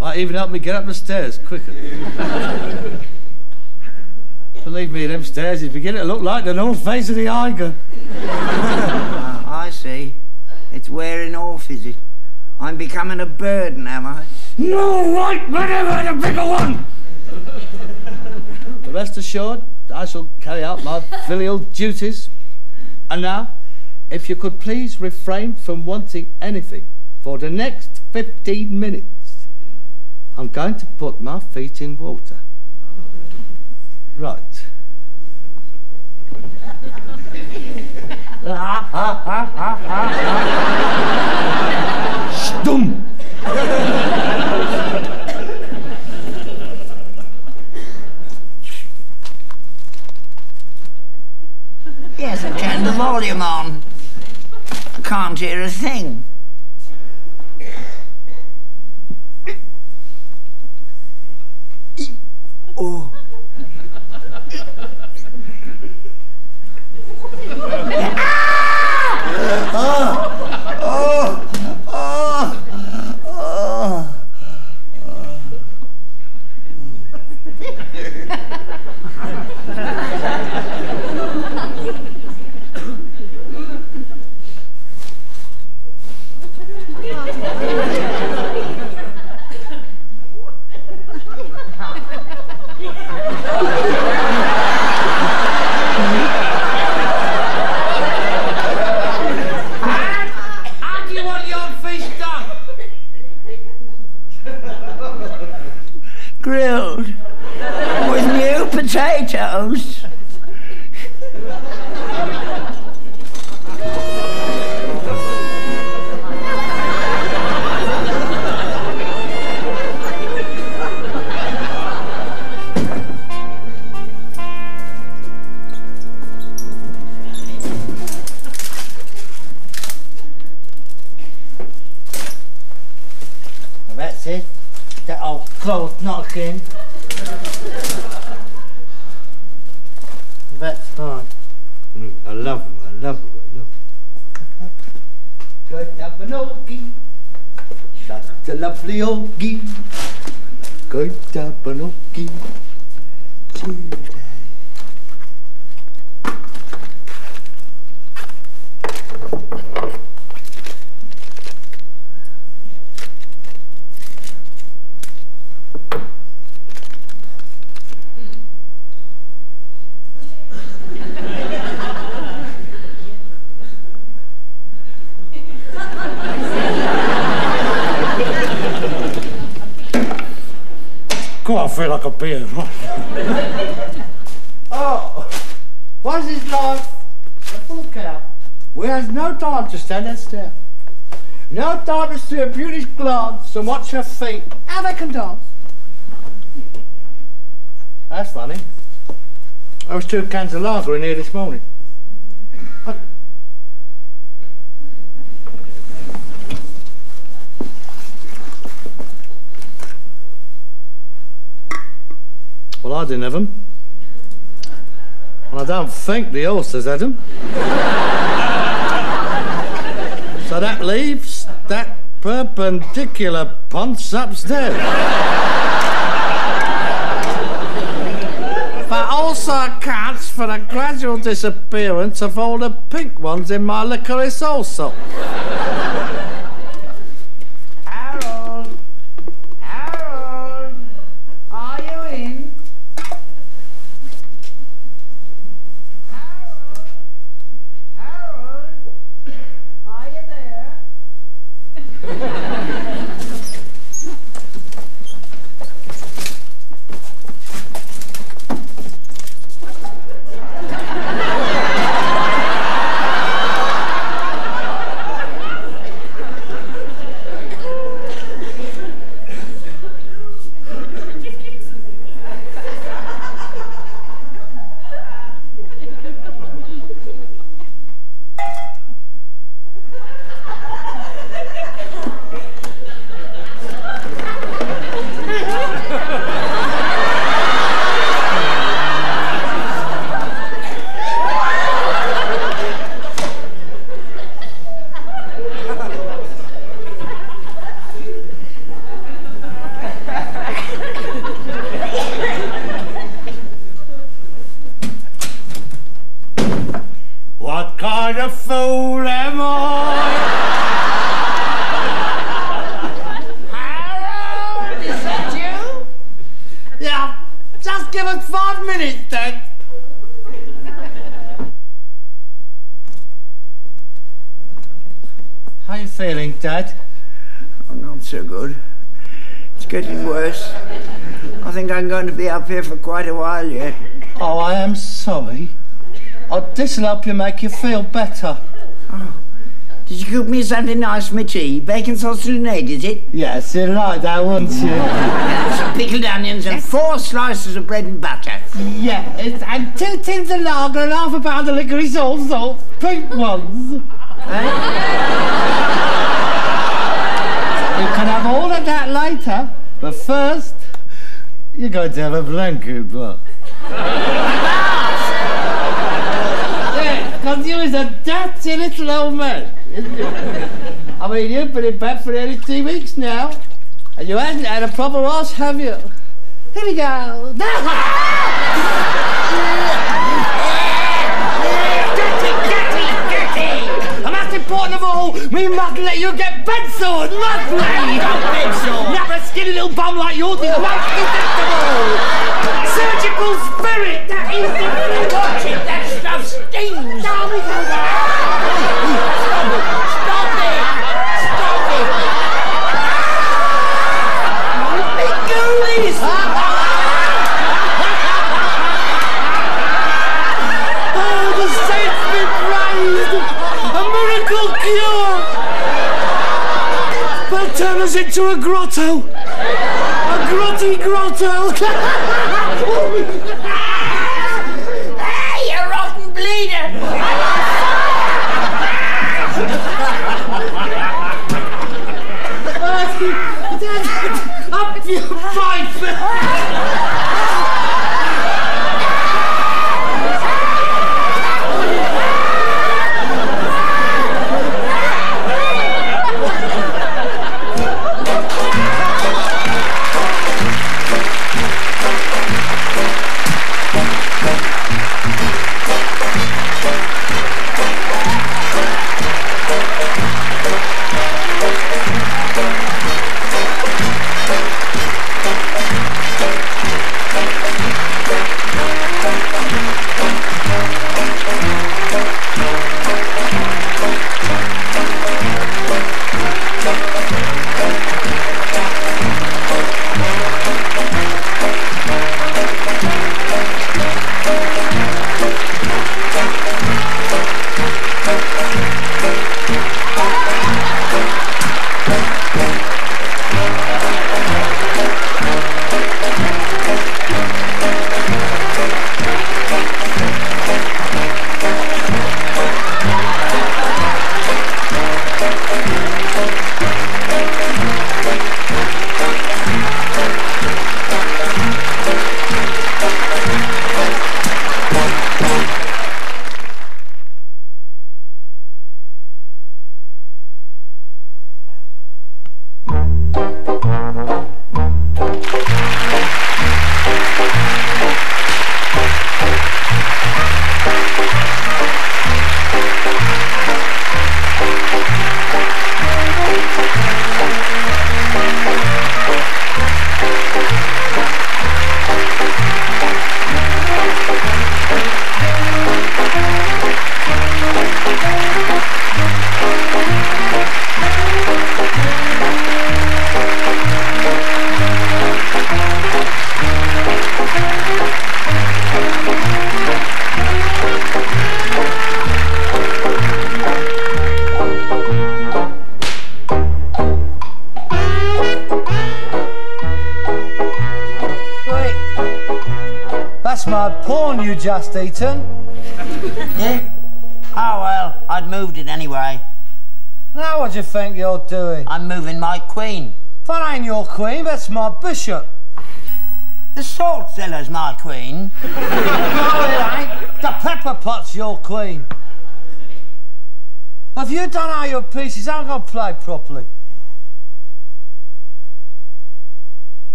Might even help me get up the stairs quicker. Believe me, them stairs, if you begin to look like the north face of the Eiger. Ah, I see. It's wearing off, is it? I'm becoming a burden, am I? No right whatever the bigger one! But rest assured, I shall carry out my filial duties. And now, if you could please refrain from wanting anything for the next 15 minutes, I'm going to put my feet in water. Right. Stum! Yes, I turned the volume on. I can't hear a thing. 어. 아! 아! Potatoes. That's it. That old cloth not again. That's fine. Mm, I love them, I love them, I love them. Tabanoghi. Such a lovely ogie. Good. Tuesday. God, feel like a beer. oh, what's his life? A full cow. We has no time to stand and stare. No time to see a beauty's glance and watch her feet, how they can dance. That's funny. There was two cans of lager in here this morning. I didn't them. And I don't think the horses had them. so that leaves that perpendicular ponce upstairs. but also accounts for the gradual disappearance of all the pink ones in my licorice also. Harold! Harold! Are you in? Harold! Harold! Are you there? What kind of fool am I? Harold! Is that you? Yeah, just give us five minutes, Dad. How are you feeling, Dad? Oh, not so good. It's getting worse. I think I'm going to be up here for quite a while yet. Oh, I am sorry. Oh, this'll help you make you feel better. Oh, Did you cook me something nice for my tea? Bacon sausage and egg, is it? Yes, you'd like that, wouldn't you? Some pickled onions and four slices of bread and butter. yeah, it's, and two tins of lager and half a pound of licorice salt, Pink ones. Eh? You can have all of that later, but first, you're going to have a blanket bath. yeah, because you is a dirty little old man. I mean, you've been in bed for nearly three weeks now, and you haven't had a proper wash, have you? Here we go. Dirty, dirty, dirty! And most important of all, we mustn't let you get bed sores, must we? bed sores? Not a skinny little bum like yours is most detectable! Surgical spirit, that is the thing! Watch it, that stuff stings! Down we go Stop goes into a grotto. A grotty grotto. Hey, you rotten bleeder! Up your pipe. Just eaten. Yeah? Oh, well, I'd moved it anyway. Now what do you think you're doing? I'm moving my queen. That ain't your queen, that's my bishop. The salt cellar's my queen. No, it ain't. The pepper pot's your queen. Have you done all your pieces? I'm gonna play properly.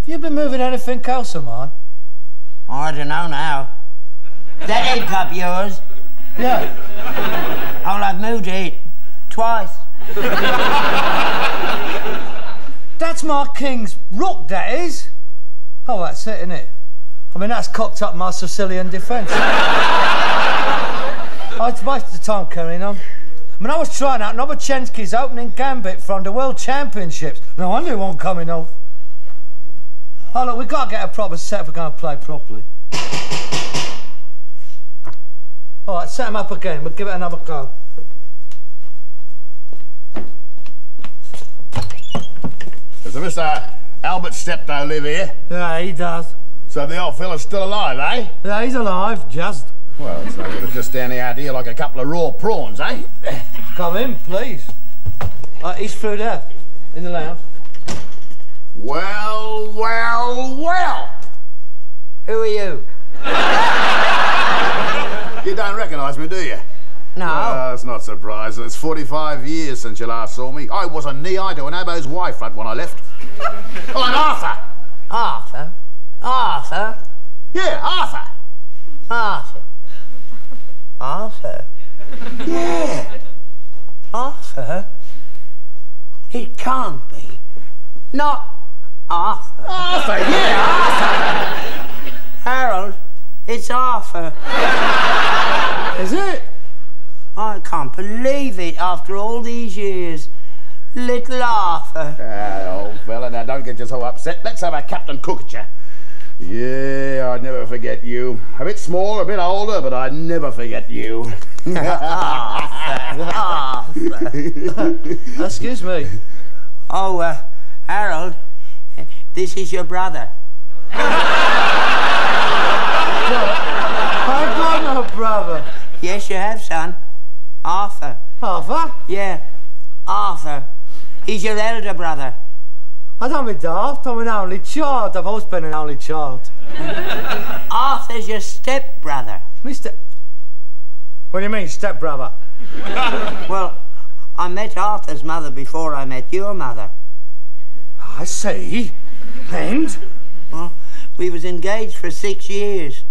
Have you been moving anything else of mine? I don't know now. That egg cup yours? Yeah. Oh, I've moved it twice. That's my king's rook, that is. Oh, that's it, isn't it? I mean, that's cocked up my Sicilian defence. I wasted the time carrying on. I mean, I was trying out Novochensky's opening gambit from the World Championships. No wonder it won't coming off. Oh, look, we've got to get a proper set if we're going to play properly. All right, set him up again. We'll give it another go. Does a Mr. Albert Steptoe live here? Yeah, he does. So the old fella's still alive, eh? Yeah, he's alive, just. Well, it's no good of just standing out here like a couple of raw prawns, eh? Come in, please. Uh, he's through there, in the lounge. Well, well, well! Who are you? You don't recognise me, do you? No. Well, that's not surprising. It's 45 years since you last saw me. I was a knee-eye to an abo's wife front when I left. oh, and Arthur! Arthur? Arthur? Yeah, Arthur! Arthur? Arthur? Yeah! Arthur? It can't be. Not Arthur. Arthur, yeah, Arthur! Harold, it's Arthur. Is it? I can't believe it after all these years. Little Arthur. Ah, old fella, now don't get you so upset. Let's have a Captain Cook at you. Yeah, I'd never forget you. A bit small, a bit older, but I'd never forget you. Arthur. Arthur. Excuse me. Oh, uh, Harold, this is your brother. I've got no brother. Yes, you have, son. Arthur. Arthur? Yeah, Arthur. He's your elder brother. I don't be daft. I'm an only child. I've always been an only child. Arthur's your stepbrother. Mister. What do you mean, stepbrother? Well, I met Arthur's mother before I met your mother. I see. And? Well, we was engaged for six years.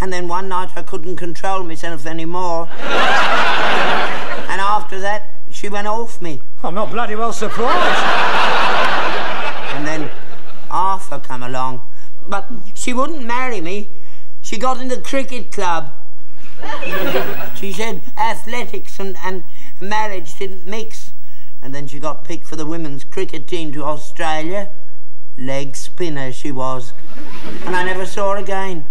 And then one night I couldn't control myself anymore. and after that, she went off me. I'm not bloody well surprised. And then Arthur come along. But she wouldn't marry me. She got in the cricket club. she said athletics and, and marriage didn't mix. And then she got picked for the women's cricket team to Australia. Leg spinner she was. And I never saw her again.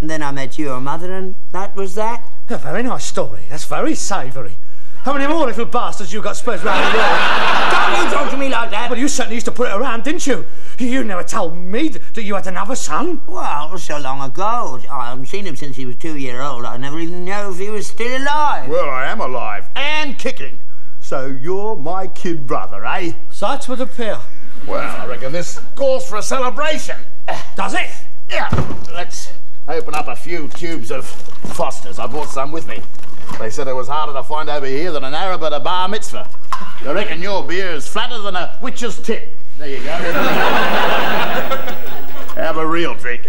And then I met your mother, and that was that. A very nice story. That's very savoury. How many more little bastards you got spread round the world? Don't you talk to me like that. Well, you certainly used to put it around, didn't you? You never told me that you had another son. Well, so long ago. I haven't seen him since he was two year old. I never even know if he was still alive. Well, I am alive and kicking. So you're my kid brother, eh? Such would appear. Well, I reckon this calls for a celebration. Does it? Yeah, let's open up a few tubes of Foster's. I brought some with me. They said it was harder to find over here than an Arab at a bar mitzvah. I reckon your beer is flatter than a witch's tip. There you go. Have a real drink.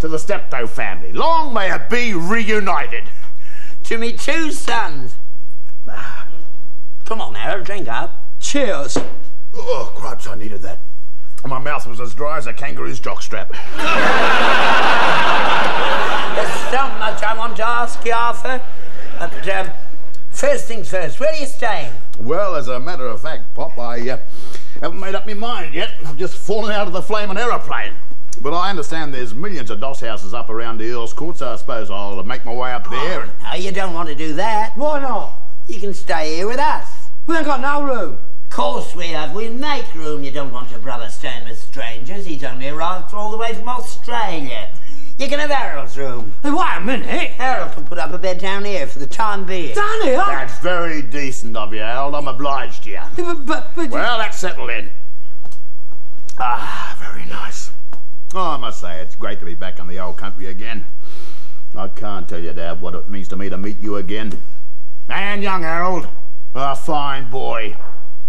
To the Steptoe family. Long may it be reunited. To me two sons. Ah. Come on, now, drink up. Cheers. Oh, cripes, I needed that. My mouth was as dry as a kangaroo's jockstrap. There's so much I want to ask you, Arthur. But um, first things first, where are you staying? Well, as a matter of fact, Pop, I uh, haven't made up my mind yet. I've just fallen out of the flaming aeroplane. But I understand there's millions of doss houses up around the Earl's Court, so I suppose I'll make my way up there. And... No, you don't want to do that. Why not? You can stay here with us. We ain't got no room. Of course we have. We make room. You don't want your brother staying with strangers. He's only arrived all the way from Australia. You can have Harold's room. Hey, wait a minute. Harold can put up a bed down here for the time being. Down here? That's very decent of you, Harold. I'm obliged to you. But, but, but Well, that's settled in. Ah, very nice. Oh, I must say, it's great to be back in the old country again. I can't tell you, Dad, what it means to me to meet you again. And young Harold, a fine boy.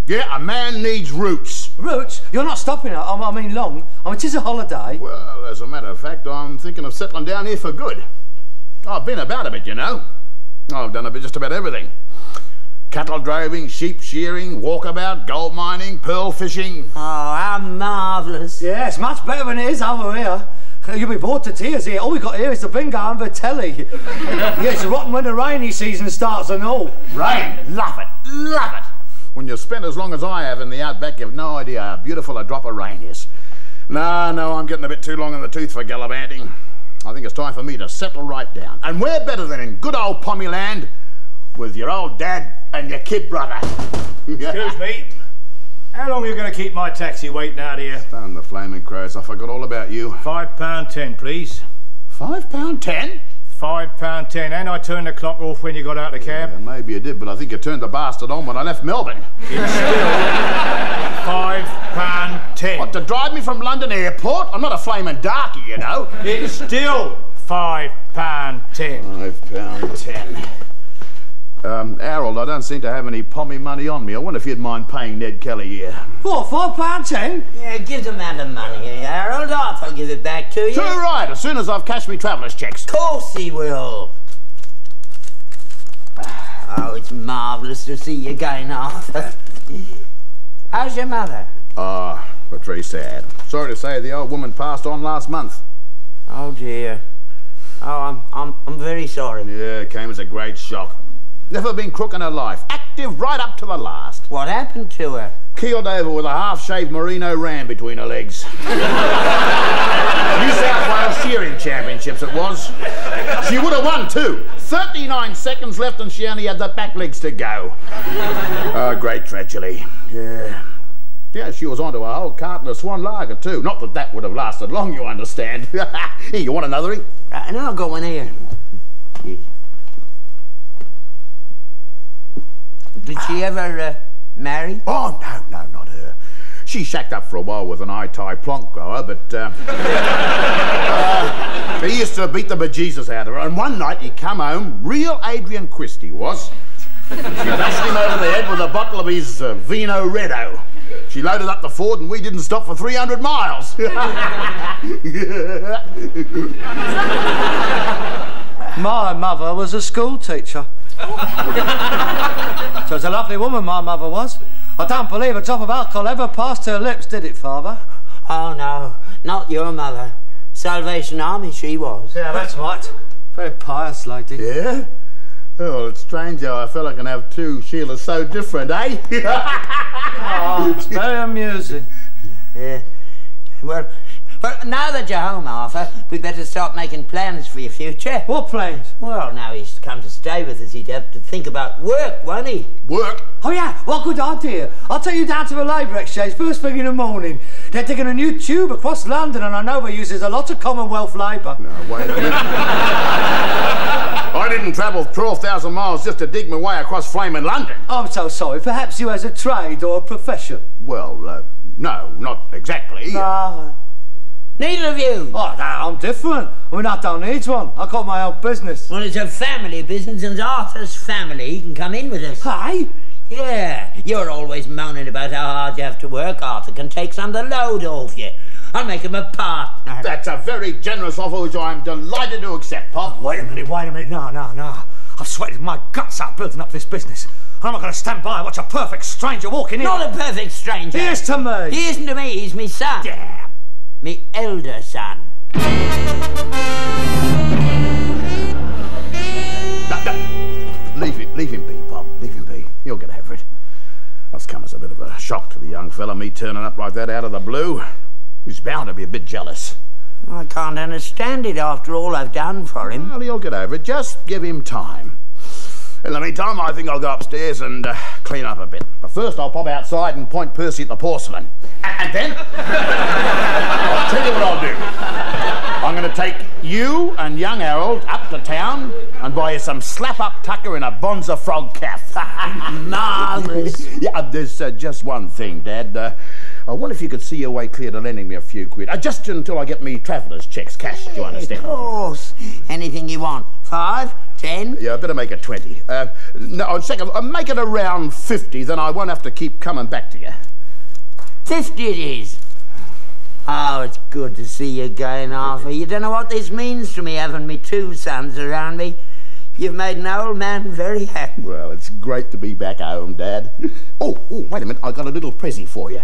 Yeah, a man needs roots. Roots, you're not stopping it. I mean, long. I mean, it is a holiday. Well, as a matter of fact, I'm thinking of settling down here for good. I've been about a bit, you know. I've done a bit just about everything. Cattle droving, sheep shearing, walkabout, gold mining, pearl fishing. Oh, how marvellous. Yes, much better than it is over here. You'll be bored to tears here. All we got here is the bingo and the telly. yeah, it's rotten when the rainy season starts and all. Rain, love it, love it. When you've spent as long as I have in the outback, you've no idea how beautiful a drop of rain is. No, no, I'm getting a bit too long in the tooth for gallivanting. I think it's time for me to settle right down. And where better than in good old Pommy land with your old dad and your kid brother. Excuse me. How long are you going to keep my taxi waiting out here? Damn the flaming crows, I forgot all about you. Five pound ten, please. Five pound ten? Five pound ten. And I turned the clock off when you got out of the cab. Yeah, maybe you did, but I think you turned the bastard on when I left Melbourne. It's still Five pound ten. What, to drive me from London Airport? I'm not a flaming darky, you know. It's still five pound ten. Five pound ten. Um, Harold, I don't seem to have any pommy money on me. I wonder if you'd mind paying Ned Kelly here. What, five pound ten? Yeah, give the man the money, eh, Harold. Arthur'll give it back to you. Too right, as soon as I've cashed me traveller's checks. Of course he will. Oh, it's marvellous to see you again, Arthur. How's your mother? Ah, but very sad. Sorry to say the old woman passed on last month. Oh dear. Oh, I'm I'm I'm very sorry. Yeah, it came as a great shock. Never been crook in her life. Active right up to the last. What happened to her? Keeled over with a half-shaved merino ram between her legs. New South Wales shearing championships it was. She would have won too. 39 seconds left and she only had the back legs to go. oh, great tragedy. Yeah. Yeah, she was onto a whole carton of Swan Lager too. Not that that would have lasted long, you understand. here, you want another? Right, and I'll go in here. Did she ever uh, marry? Oh, no, no, not her. She shacked up for a while with an eye-tie plonk grower, but uh, uh, he used to beat the bejesus out of her. And one night he come home, real Adrian Quist he was. She bashed him over the head with a bottle of his uh, Vino Redo. She loaded up the Ford and we didn't stop for 300 miles. My mother was a school teacher. so it's a lovely woman, my mother was. I don't believe a drop of alcohol ever passed her lips, did it, Father? Oh, no, not your mother. Salvation Army she was. Yeah, that's right. Very pious lady. yeah? Oh, it's strange how a fella can have two Sheilas so different, eh? Oh, it's very amusing. Yeah. Well, well, now that you're home, Arthur, we'd better start making plans for your future. What plans? Well, now he's come to stay with us, he'd have to think about work, won't he? Work? Oh yeah, what good idea. I'll take you down to the Labour Exchange first thing in the morning. They're digging a new tube across London and I know they uses a lot of Commonwealth labour. No, wait a minute. I didn't travel 12,000 miles just to dig my way across flaming London. I'm so sorry. Perhaps you has a trade or a profession. Well, uh, no, not exactly. Ah, Neither of you. oh, no, I'm different. I mean, I don't need one. I've got my own business. Well, it's a family business and it's Arthur's family. He can come in with us. Hi. Yeah, you're always moaning about how hard you have to work. Arthur can take some of the load off you. I'll make him a partner. That's a very generous offer which I'm delighted to accept, Pop. Wait a minute, wait a minute. No, no, no. I've sweated my guts out building up this business. I'm not going to stand by and watch a perfect stranger walking in. Not a perfect stranger. He is to me. He isn't to me, he's my son. Yeah. Me elder son. No, no. Leave him, leave him be, Pop. Leave him be. He'll get over it. That's come as a bit of a shock to the young fella, me turning up like that out of the blue. He's bound to be a bit jealous. I can't understand it after all I've done for him. Well, he'll get over it. Just give him time. In the meantime, I think I'll go upstairs and uh, clean up a bit. But first, I'll pop outside and point Percy at the porcelain. A- And then, I'll tell you what I'll do. I'm going to take you and young Harold up to town and buy you some slap-up tucker in a Bonza frog cap. Marvellous. yeah, uh, there's uh, just one thing, Dad. Uh, I wonder if you could see your way clear to lending me a few quid. Uh, just until I get me traveller's checks cashed, do you understand? Of course. Anything you want. Five, ten. Yeah, I better make it 20. Uh, no, on second, uh, make it around 50, then I won't have to keep coming back to you. Fifty it is. Oh, it's good to see you again, Arthur. You don't know what this means to me, having me two sons around me. You've made an old man very happy. Well, it's great to be back home, Dad. Oh, oh wait a minute, I got a little present for you.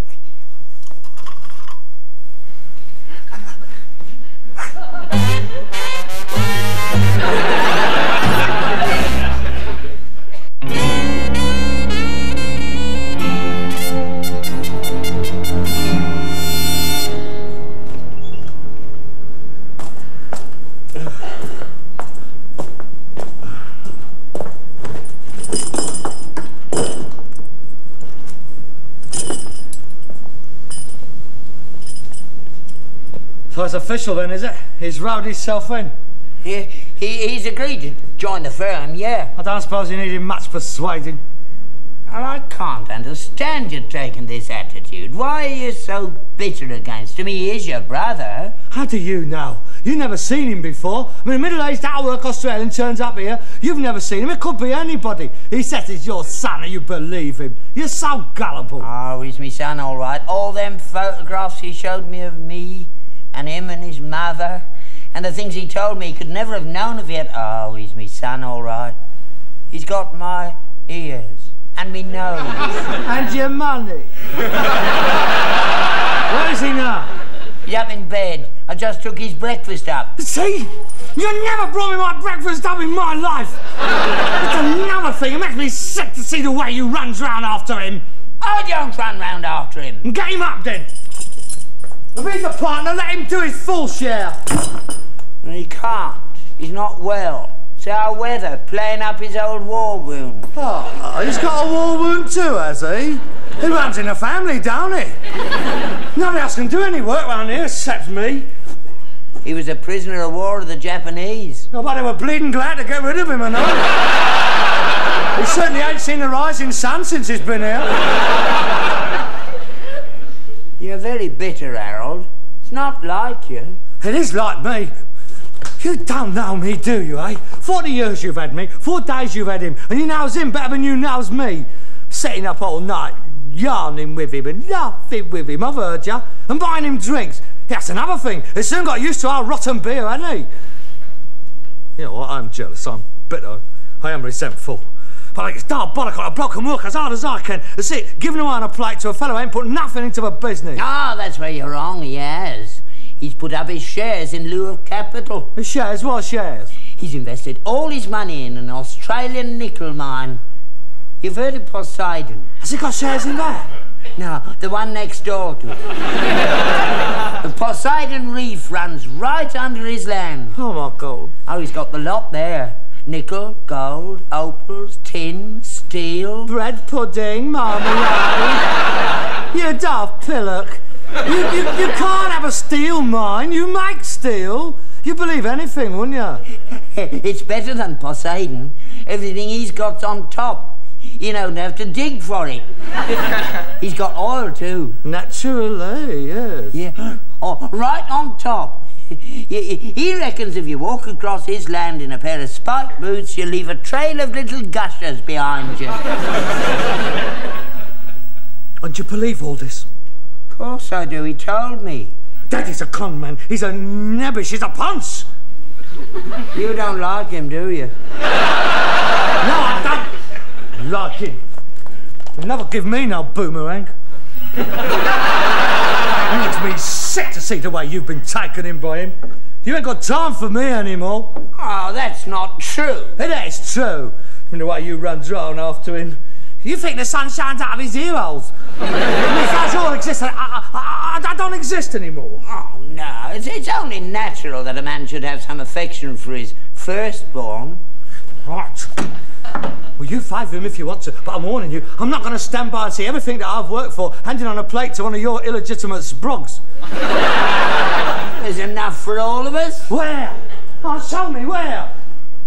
So it's official then, is it? He's rowed himself in. He, he, he's agreed to join the firm, yeah. I don't suppose he needed much persuading. Well, I can't understand you taking this attitude. Why are you so bitter against him? He is your brother. How do you know? You've never seen him before. I mean, a middle-aged out-of-work Australian turns up here. You've never seen him. It could be anybody. He says he's your son and you believe him. You're so gullible. Oh, he's my son, all right. All them photographs he showed me of me and him and his mother and the things he told me he could never have known of yet. Oh, he's me son, all right. He's got my ears and me nose. and your money. Where is he now? He's up in bed. I just took his breakfast up. See? You never brought me my breakfast up in my life. It's another thing. It makes me sick to see the way you runs round after him. I don't run round after him. Get him up then. If he's a partner, let him do his full share. He can't. He's not well. It's our weather, playing up his old war wound. Oh, he's got a war wound too, has he? He runs in the family, don't he? Nobody else can do any work around here except me. He was a prisoner of war of the Japanese. Nobody were bleeding glad to get rid of him, and all. he certainly ain't seen the rising sun since he's been here. You're very bitter, Harold. It's not like you. It is like me. You don't know me, do you, eh? Forty years you've had me, four days you've had him, and you knows him better than you knows me. Sitting up all night, yarning with him and laughing with him, I've heard ya, and buying him drinks. That's another thing. He's soon got used to our rotten beer, hasn't he? You know what, I'm jealous, I'm bitter, I am resentful. But like, it's diabolical, I block and work as hard as I can. That's it, giving away on a plate to a fellow who ain't put nothing into the business. Ah, that's where you're wrong, he has. He's put up his shares in lieu of capital. His shares, what shares? He's invested all his money in an Australian nickel mine. You've heard of Poseidon? Has he got shares in that? No, the one next door to it. the Poseidon Reef runs right under his land. Oh my God. Oh, he's got the lot there. Nickel, gold, opals, tin, steel. Bread pudding, marmalade. you daft pillock. You, you, you can't have a steel mine. You make steel. You believe anything, wouldn't you? it's better than Poseidon. Everything he's got's on top. You don't have to dig for it. he's got oil too. Naturally, yes. Yeah. Oh, right on top. He reckons if you walk across his land in a pair of spiked boots, you'll leave a trail of little gushers behind you. And you believe all this? Of course I do. He told me. That is a con man. He's a nebbish. He's a ponce. You don't like him, do you? No, I don't like him. He'll never give me no boomerang. It makes me sick to see the way you've been taken in by him. You ain't got time for me anymore. Oh, that's not true. It is true. In the way you run drone after him. You think the sun shines out of his ear holes? if that's all exists, I, I, I, I, don't exist anymore. Oh, no. It's, it's only natural that a man should have some affection for his firstborn. Right. Well, you favour him if you want to, but I'm warning you, I'm not going to stand by and see everything that I've worked for handed on a plate to one of your illegitimate sprogs. There's enough for all of us. Where? Oh, show me, where?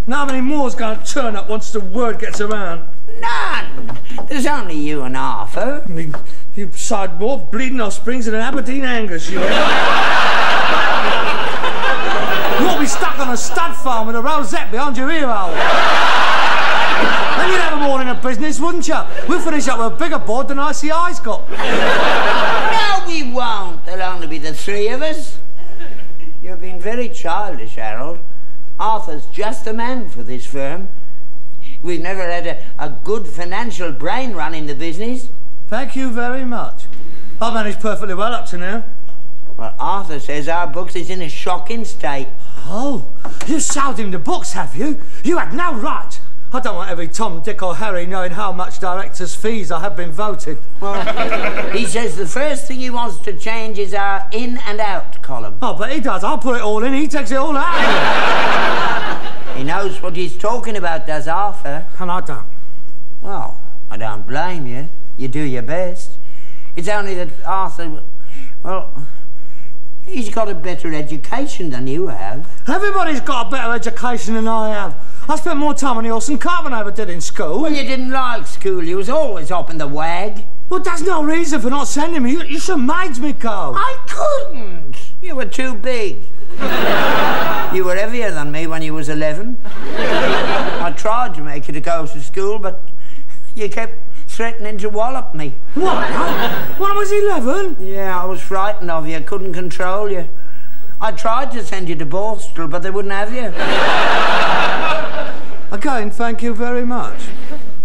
Now how many more's going to turn up once the word gets around? None. There's only you and Arthur. I mean, you side more bleeding offsprings than an Aberdeen Angus, you You'll be stuck on a stud farm with a rosette behind your ear hole. then you'd have a morning of business, wouldn't you? We'll finish up with a bigger board than ICI's got. no, we won't. There'll only be the three of us. You've been very childish, Harold. Arthur's just the man for this firm. We've never had a, a good financial brain run in the business. Thank you very much. I've managed perfectly well up to now. Well, Arthur says our books is in a shocking state. Oh, you sold him the books, have you? You had no right. I don't want every Tom, Dick or Harry knowing how much director's fees I have been voted. Well, he says the first thing he wants to change is our in and out column. Oh, but he does. I'll put it all in. He takes it all out. he knows what he's talking about, does Arthur? And I don't. Well, I don't blame you. You do your best. It's only that Arthur, well, he's got a better education than you have. Everybody's got a better education than I have. I spent more time on the horse than Carver ever did in school. Well, you didn't like school. You was always up in the wag. Well, that's no reason for not sending me. You, you should have made me go. I couldn't. You were too big. you were heavier than me when you was 11. I tried to make you to go to school, but you kept threatening to wallop me. What? what was 11? Yeah, I was frightened of you. Couldn't control you. I tried to send you to Borstal, but they wouldn't have you. Again, thank you very much.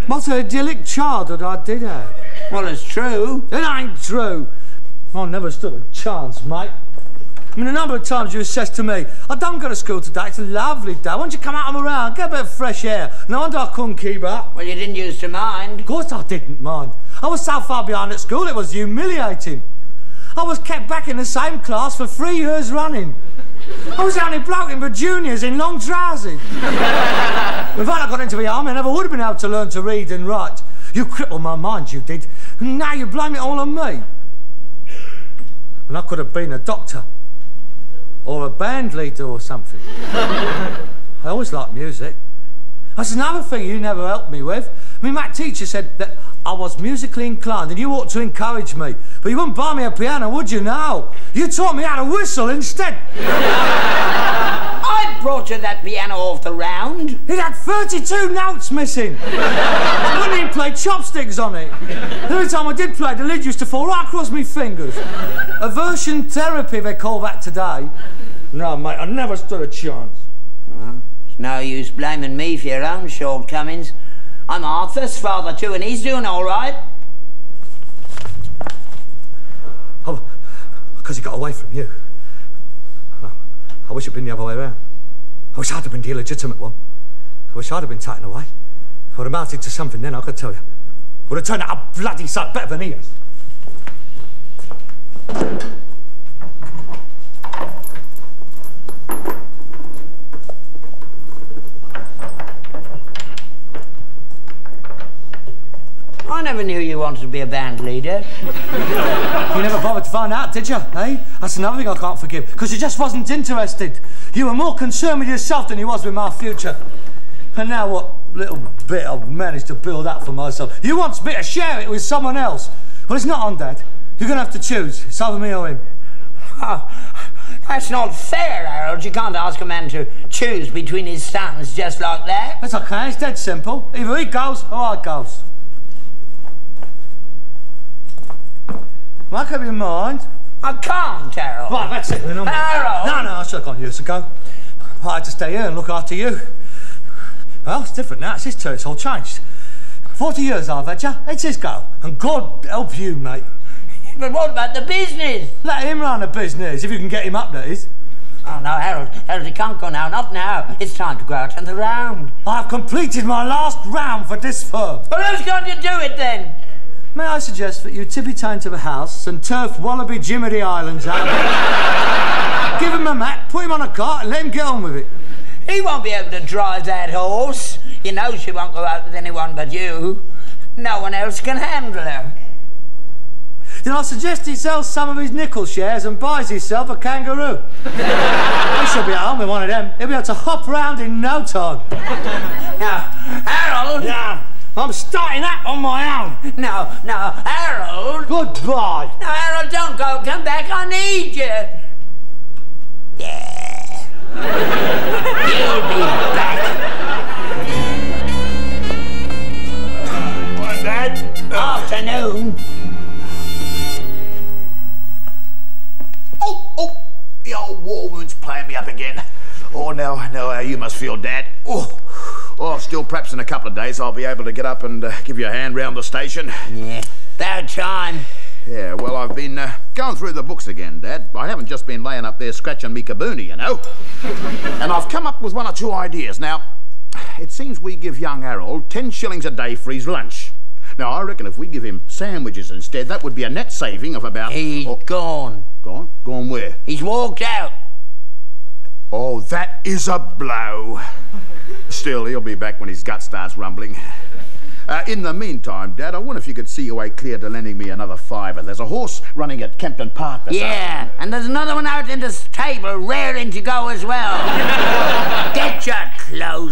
What an idyllic childhood I did have. Well, it's true. It ain't true. I never stood a chance, mate. I mean, a number of times you says to me, I don't go to school today, it's a lovely day. Why don't you come out and around, get a bit of fresh air? No wonder I couldn't keep up. Well, you didn't use to mind. Of course I didn't mind. I was so far behind at school, it was humiliating. I was kept back in the same class for three years running. I was the only bloke in the juniors in long trousers. if I'd got into the army, I never would have been able to learn to read and write. You crippled my mind, you did. And now you blame it all on me. And I could have been a doctor. Or a band leader or something. I always liked music. That's another thing you never helped me with. I mean, my teacher said that I was musically inclined and you ought to encourage me. But you wouldn't buy me a piano, would you now? You taught me how to whistle instead. I brought you that piano off the round. It had 32 notes missing. I wouldn't even play chopsticks on it. Every time I did play, the lid used to fall right across my fingers. Aversion therapy, they call that today. No, mate, I never stood a chance. It's no use blaming me for your own shortcomings. I'm Arthur's father too, and he's doing all right. Oh, because he got away from you. Well, I wish it'd been the other way around. I wish I'd have been the illegitimate one. I wish I'd have been taken away. I would have amounted to something then, I could tell you. Would have turned out a bloody sight better than he has. I never knew you wanted to be a band leader. You never bothered to find out, did you? Eh? That's another thing I can't forgive. Because you just wasn't interested. You were more concerned with yourself than you was with my future. And now what little bit I've managed to build up for myself, you want me to share it with someone else. Well, it's not on, Dad. You're going to have to choose. It's either me or him. Oh, that's not fair, Harold. You can't ask a man to choose between his sons just like that. That's okay. It's dead simple. Either he goes or I goes. Make up your mind. I can't, Harold. Right, that's it. Then I'm... Harold! No, no, I should have gone years ago. I had to stay here and look after you. Well, it's different now. It's his turn. It's all changed. Forty years I've had you. It's his go. And God help you, mate. But what about the business? Let him run the business, if you can get him up, that is. Oh, no, Harold. Harold, you can't go now. Not now. It's time to go out on the round. I've completed my last round for this firm. Well, who's going to do it then? May I suggest that you tippy toe to the house and turf Wallaby Jim of the Islands out? Give him a map, put him on a cart, and let him get on with it. He won't be able to drive that horse. You know she won't go out with anyone but you. No one else can handle her. Then I suggest he sells some of his nickel shares and buys himself a kangaroo. he should be at home with one of them. He'll be able to hop round in no time. Now, Harold. Yeah, I'm starting that on my own. No, no, Harold. Goodbye. No, Harold, don't go. Come back. I need you. Yeah. You'll be back. What, Dad? Afternoon. Oh, oh, the old war wound's playing me up again. Oh, now I know how you must feel, Dad. Oh, oh, still perhaps in a couple of days I'll be able to get up and uh, give you a hand round the station. Yeah. Third time. Yeah, well, I've been uh, going through the books again, Dad. I haven't just been laying up there scratching me kaboony, you know. and I've come up with one or two ideas. Now, it seems we give young Harold ten shillings a day for his lunch. Now, I reckon if we give him sandwiches instead, that would be a net saving of about... He's oh, gone. gone? Gone where? He's walked out. Oh, that is a blow. Still, he'll be back when his gut starts rumbling. Uh, in the meantime, Dad, I wonder if you could see your way clear to lending me another fiver. There's a horse running at Kempton Park this Yeah, and there's another one out in the stable raring to go as well. Get your clothes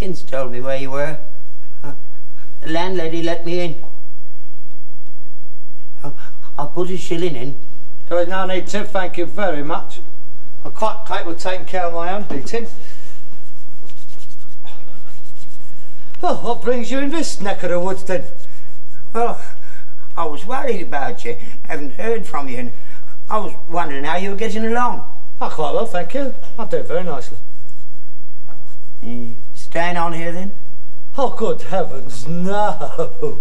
Jenkins told me where you were. Uh, the landlady let me in. I'll, I'll put a shilling in. There is no need to, thank you very much. I'm quite capable of taking care of my own eating. Well, what brings you in this neck of the woods then? Well, I was worried about you. Haven't heard from you, and I was wondering how you were getting along. Oh, quite well, thank you. I do very nicely. You staying on here then? Oh, good heavens, no.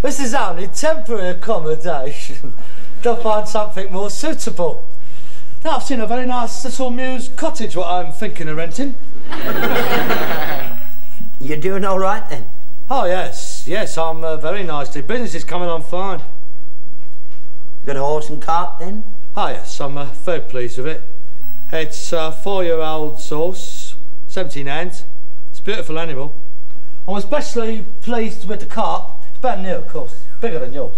This is only temporary accommodation. They'll find something more suitable. Now, I've seen a very nice little mews cottage what I'm thinking of renting. You're doing all right then? Oh, yes, yes, I'm uh, very nicely. Business is coming on fine. Got a horse and cart then? Oh, yes, I'm uh, very pleased with it. It's a four-year-old horse, 17 hands. It's a beautiful animal. I'm especially pleased with the cart. It's brand new, of course, bigger than yours.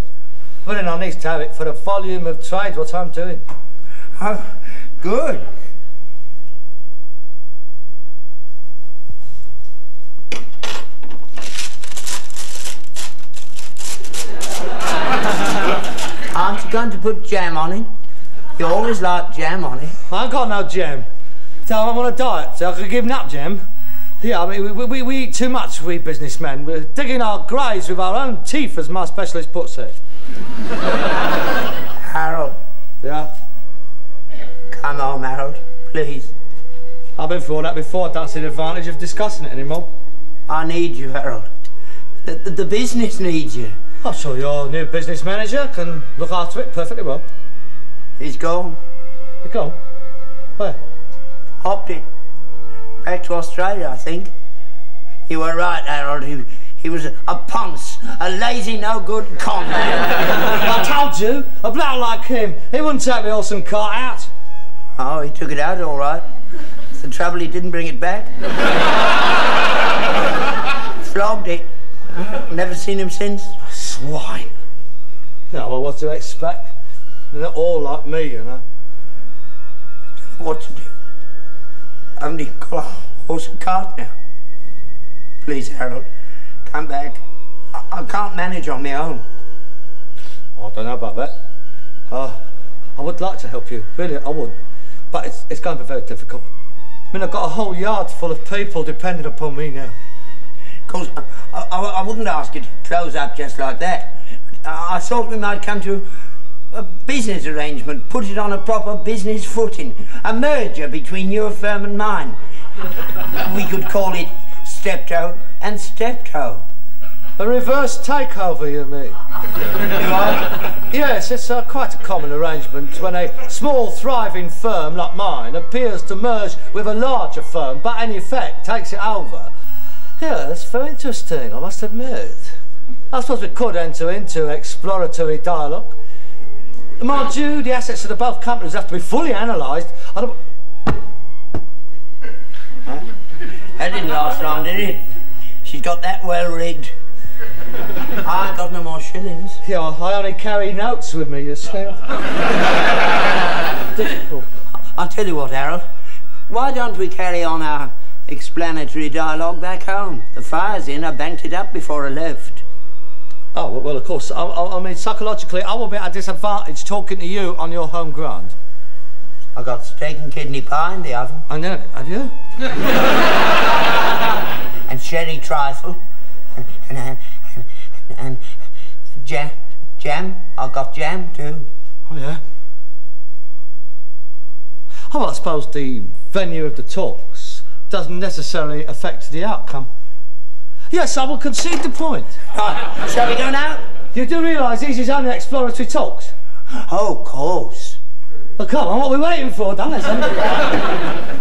But then I need to have it for the volume of trade what I'm doing. Oh, good. Aren't you going to put jam on it? You always like jam on it. I ain't got no jam. So I'm on a diet, so I could give nut jam. Yeah, I mean, we, we, we eat too much, we businessmen. We're digging our graves with our own teeth, as my specialist puts it. Harold, Yeah? come on, Harold, please. I've been through all that before. I don't see the advantage of discussing it anymore. I need you, Harold. The, the, the business needs you. Oh, I'm sure your new business manager can look after it perfectly well. He's gone. You go. Where? Hopped it. Back to Australia, I think. You were right, Harold. He, he was a, a ponce, a lazy, no good con. I told you, a bloke like him, he wouldn't take me horse and cart out. oh, he took it out all right. It's the trouble he didn't bring it back. Flogged it. Never seen him since. Swine. No, well, what to expect? They're not all like me, you know. What to do? I've only got a horse and cart now. Please, Harold, come back. I, I can't manage on my own. I don't know about that. Uh, I would like to help you, really, I would. But it's, it's going to be very difficult. I mean, I've got a whole yard full of people depending upon me now. Of course, I, I, I wouldn't ask you to close up just like that. I, I thought we might come to a business arrangement, put it on a proper business footing, a merger between your firm and mine. We could call it Steptoe and Steptoe. A reverse takeover, you mean? Yes, it's uh, quite a common arrangement when a small, thriving firm like mine appears to merge with a larger firm, but in effect takes it over. Yeah, that's very interesting, I must admit. I suppose we could enter into exploratory dialogue. Mind you, the assets of the both companies have to be fully analysed. I don't... That didn't last long, did it? She's got that well rigged. I ain't got no more shillings. Yeah, I only carry notes with me, you see. Difficult. I'll tell you what, Harold. Why don't we carry on our explanatory dialogue back home? The fire's in. I banked it up before I left. Oh, well, of course. I, I, I mean, psychologically, I will be at a disadvantage talking to you on your home ground. I got steak and kidney pie in the oven, I know. Have you? and sherry trifle, and, and, and, and jam. Jam. I got jam too. Oh, yeah. Oh, well, I suppose the venue of the talks doesn't necessarily affect the outcome. Yes, I will concede the point. Right, shall we go now? You do realise these is only exploratory talks? Oh, of course. But come on, what are we waiting for, Dennis?